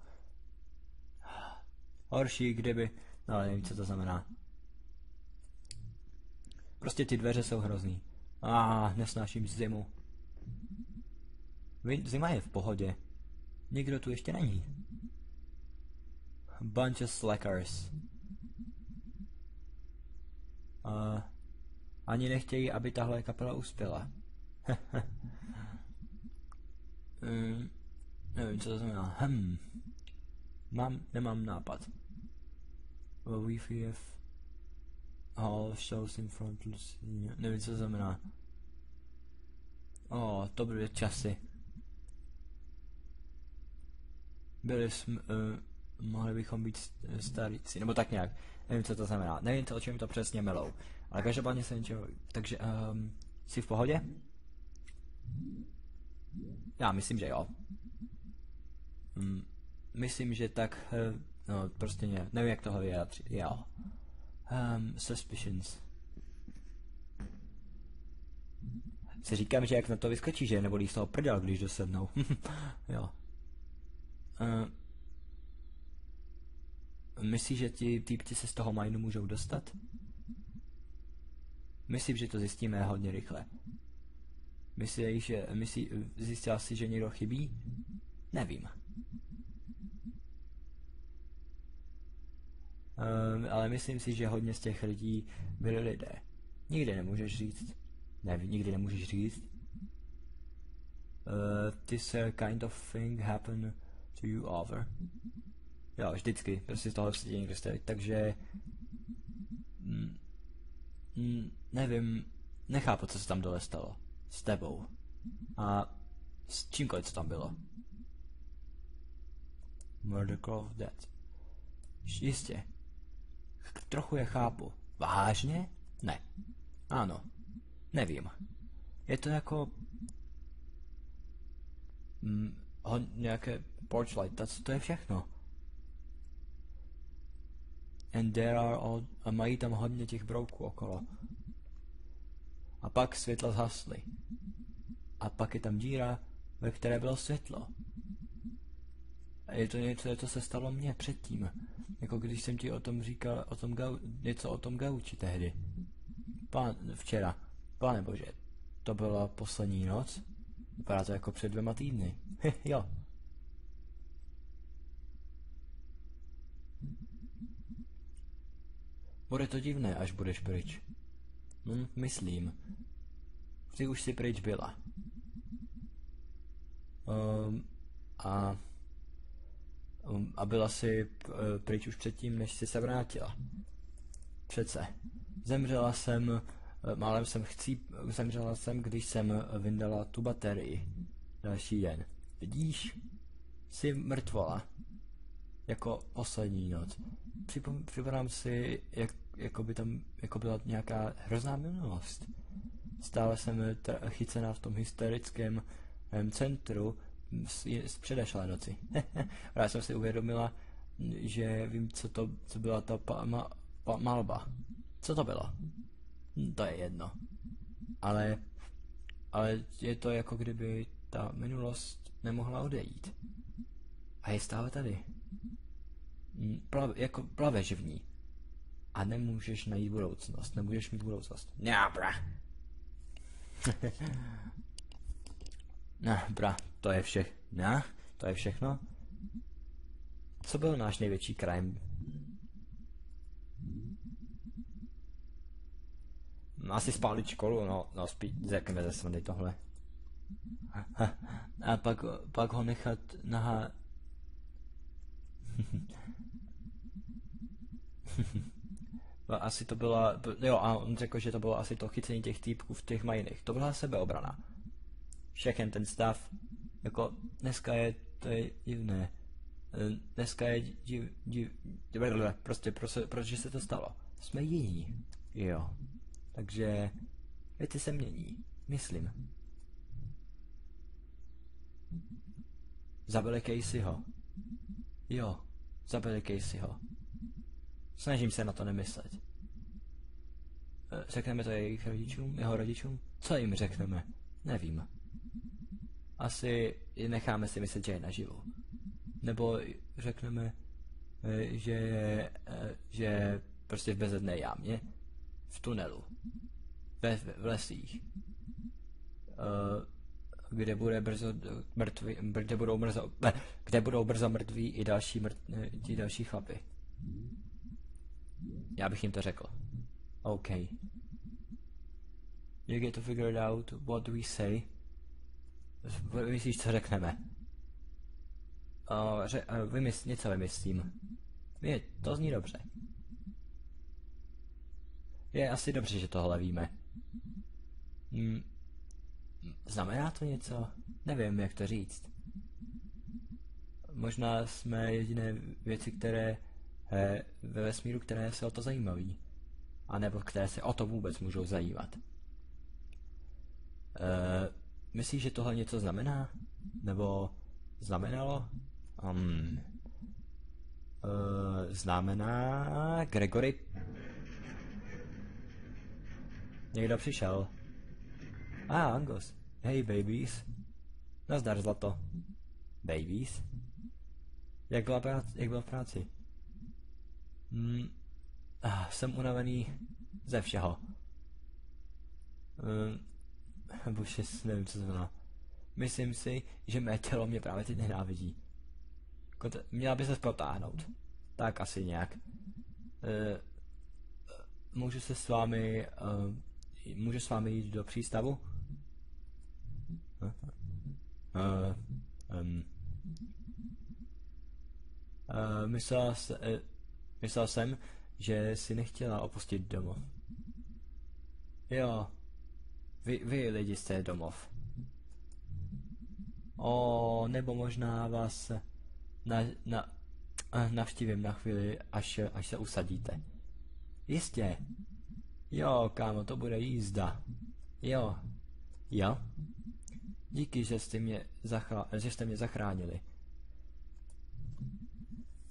Horší, kdyby... No, nevím, co to znamená. Prostě ty dveře jsou hrozný. A ah, nesnáším zimu. Zima je v pohodě. Nikdo tu ještě není. Bunch of slackers. Uh, ani nechtějí, aby tahle kapela uspěla. um, nevím, co to znamená. Hm. Mám, nemám nápad. Well, Wi-Fi Hall shows in front Nevím, co to znamená. O, oh, to byly časy. Byli jsme, uh, mohli bychom být staríci, nebo tak nějak. Nevím, co to znamená. Nevím, to, o čem to přesně melou. Ale každopádně se něčeho... Takže, um, jsi v pohodě? Já myslím, že jo. Mm, myslím, že tak... Uh, no, prostě ne, nevím, jak tohle vyjádřit. Jo. Um, suspicions. Se říkám, že jak na to vyskočí, že nebo z toho prdel, když dosednou. jo. Uh, myslíš, že ti týpci se z toho majnu můžou dostat? Myslím, že to zjistíme hodně rychle. Myslíš, že myslí, zjistil jsi, že někdo chybí? Nevím. Um, ale myslím si, že hodně z těch lidí byli lidé. Nikdy nemůžeš říct. Ne, nikdy nemůžeš říct. Uh, this uh, kind of thing happen to you over. Jo, vždycky, prostě z toho se někde takže... Mm, mm, nevím, nechápu, co se tam dole stalo. S tebou. A s čímkoliv, co tam bylo. Murder Call of Death. Jistě. Trochu je chápu. Vážně? Ne. Ano. Nevím. Je to jako... Mm, nějaké porch light, to, to je všechno. And there are all, a mají tam hodně těch brouků okolo. A pak světla zhasly. A pak je tam díra, ve které bylo světlo. A je to něco, co se stalo mně předtím. Jako když jsem ti o tom říkal, o tom gau, něco o tom gauči tehdy. Pán, včera. Pane bože, to byla poslední noc? Vypadá to jako před dvěma týdny. jo. Bude to divné, až budeš pryč. Hm, myslím. Ty už si pryč byla. Um, a, um, a byla si uh, pryč už předtím, než jsi se vrátila. Přece. Zemřela jsem, uh, málem jsem chcí, zemřela jsem, když jsem vyndala tu baterii. Další den. Vidíš? Jsi mrtvola. Jako poslední noc. Připom- připadám si, jak, jako by tam jako byla nějaká hrozná minulost. Stále jsem chycená v tom hysterickém um, centru z, z předešlé noci. Já jsem si uvědomila, že vím, co to co byla ta pa, ma, pa, malba. Co to bylo? Hm, to je jedno. Ale, ale je to jako kdyby ta minulost nemohla odejít. A je stále tady. Hm, Plav, jako plaveš v ní. A nemůžeš najít budoucnost. Nemůžeš mít budoucnost. Nebra. Ne, bra, to je vše. Ne, to je všechno. Co byl náš největší crime? Asi spálit školu, no, no spíš řekneme ze srandy tohle. A pak, pak ho nechat nahá... asi to byla, jo a on řekl, že to bylo asi to chycení těch týpků v těch majinech. To byla sebeobrana. Všechen ten stav, jako dneska je, to je divné. Dneska je div, div, div, prostě prostě, protože se to stalo. Jsme jiní. Jo. Takže věci se mění. Myslím. Zabili Caseyho. Jo, zabili Caseyho. Snažím se na to nemyslet. E, řekneme to jejich rodičům, jeho rodičům? Co jim řekneme? Nevím. Asi necháme si myslet, že je naživu. Nebo řekneme, e, že je, e, že prostě v bezedné jámě, v tunelu, ve, v lesích, kde bude brzo mrtví, kde budou brzo, kde budou brzo mrtví i další, mrt, i další chlapy. Já bych jim to řekl. OK. You get to figure it out, what do we say? Myslíš, co řekneme? Uh, ře, uh, vymysl, něco vymyslím. Je, to zní dobře. Je asi dobře, že tohle víme. Hmm. Znamená to něco? Nevím, jak to říct. Možná jsme jediné věci, které ve vesmíru, které se o to zajímaví. A nebo které se o to vůbec můžou zajímat. Eh, myslíš, že tohle něco znamená? Nebo znamenalo? Um, uh, znamená Gregory. Někdo přišel. A, ah, Angus. Hej, babies. Nazdar, zlato. Babies? Jak byla, práce, jak byla v práci? Hmm. Ah, jsem unavený ze všeho. Hmm. Bože, nevím, co znamená. Myslím si, že mé tělo mě právě teď nenávidí. Měla by se protáhnout. Tak asi nějak. Uh, můžu se s vámi... Uh, můžu s vámi jít do přístavu? Uh, um, uh, myslel, se, uh, myslel jsem, že si nechtěla opustit domov. Jo, vy, vy lidi jste domov. O, nebo možná vás na, na, navštívím na chvíli, až, až se usadíte. Jistě. Jo, kámo, to bude jízda. Jo. Jo? Díky, že jste mě, zachra- že jste mě zachránili.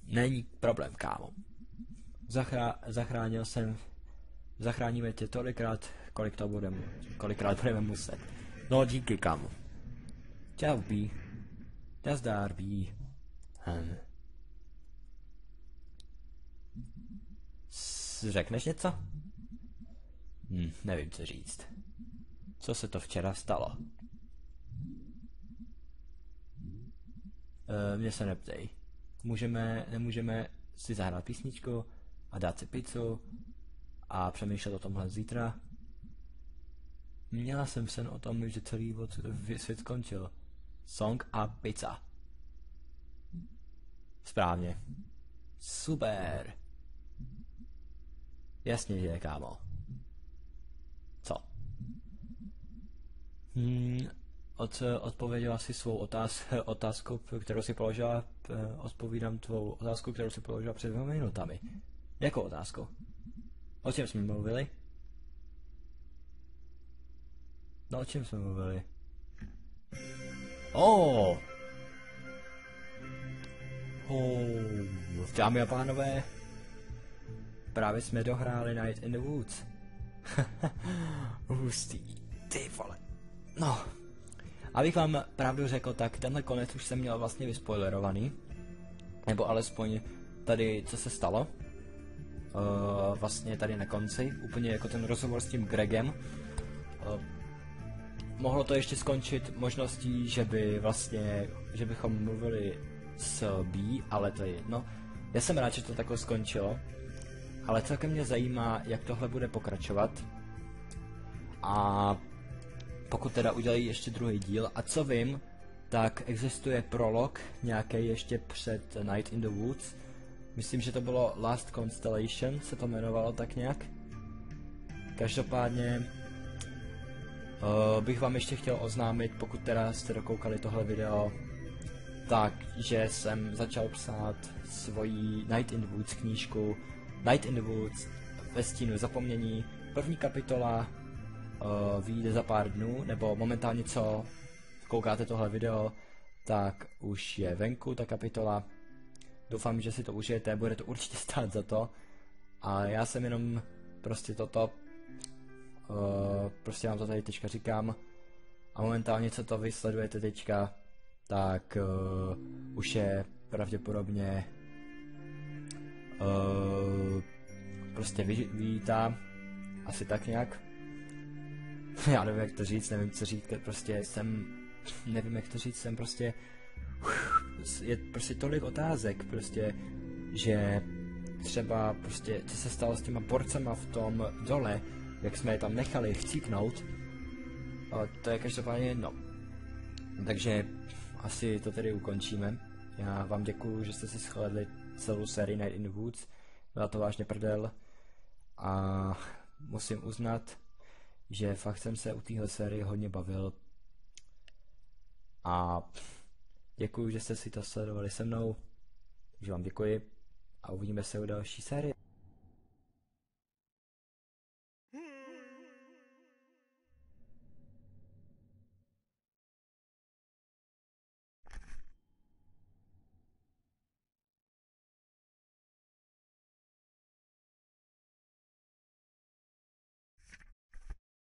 Není problém, kámo. Zachrá- zachránil jsem... Zachráníme tě tolikrát, kolik to budeme, kolikrát budeme muset. No díky, kámo. Čau, Bí. Nazdár, Bí. Hm. Řekneš něco? Hm, nevím, co říct. Co se to včera stalo? E, mě se neptej. Můžeme, nemůžeme si zahrát písničku a dát si pizzu a přemýšlet o tomhle zítra? Měla jsem sen o tom, že celý svět skončil. Song a pizza. Správně. Super. Jasně, že je, kámo. Co? Hmm, od, odpověděla si svou otáz, otázku, kterou si položila, eh, odpovídám tvou otázku, kterou si položila před dvěma minutami. Jakou otázku? O čem jsme mluvili? No o čem jsme mluvili? Oh! Oh, dámy a pánové, právě jsme dohráli Night in the Woods. Hustý, ty vole. No, abych vám pravdu řekl, tak tenhle konec už jsem měl vlastně vyspoilerovaný. Nebo alespoň tady, co se stalo. Uh, vlastně tady na konci, úplně jako ten rozhovor s tím Gregem. Uh, mohlo to ještě skončit možností, že by vlastně, že bychom mluvili s B, ale to je jedno. Já jsem rád, že to takhle skončilo, ale celkem mě zajímá, jak tohle bude pokračovat. A pokud teda udělají ještě druhý díl, a co vím, tak existuje prolog nějaký ještě před Night in the Woods. Myslím, že to bylo Last Constellation, se to jmenovalo tak nějak. Každopádně uh, bych vám ještě chtěl oznámit, pokud teda jste dokoukali tohle video, tak, že jsem začal psát svoji Night in the Woods knížku Night in the Woods ve stínu zapomnění. První kapitola uh, vyjde za pár dnů, nebo momentálně co koukáte tohle video, tak už je venku ta kapitola. Doufám, že si to užijete, bude to určitě stát za to. A já jsem jenom prostě toto, uh, prostě vám to tady teďka říkám. A momentálně, co to vy sledujete teďka, tak uh, už je pravděpodobně uh, prostě vítá asi tak nějak. Já nevím, jak to říct, nevím, co říct, prostě jsem, nevím, jak to říct, jsem prostě, je prostě tolik otázek, prostě, že třeba prostě, co se stalo s těma borcema v tom dole, jak jsme je tam nechali chcípnout, a to je každopádně jedno. Takže asi to tedy ukončíme. Já vám děkuju, že jste si shledli celou sérii Night in the Woods. Byla to vážně prdel. A musím uznat, že fakt jsem se u téhle série hodně bavil. A děkuji, že jste si to sledovali se mnou. Takže vám děkuji a uvidíme se u další série.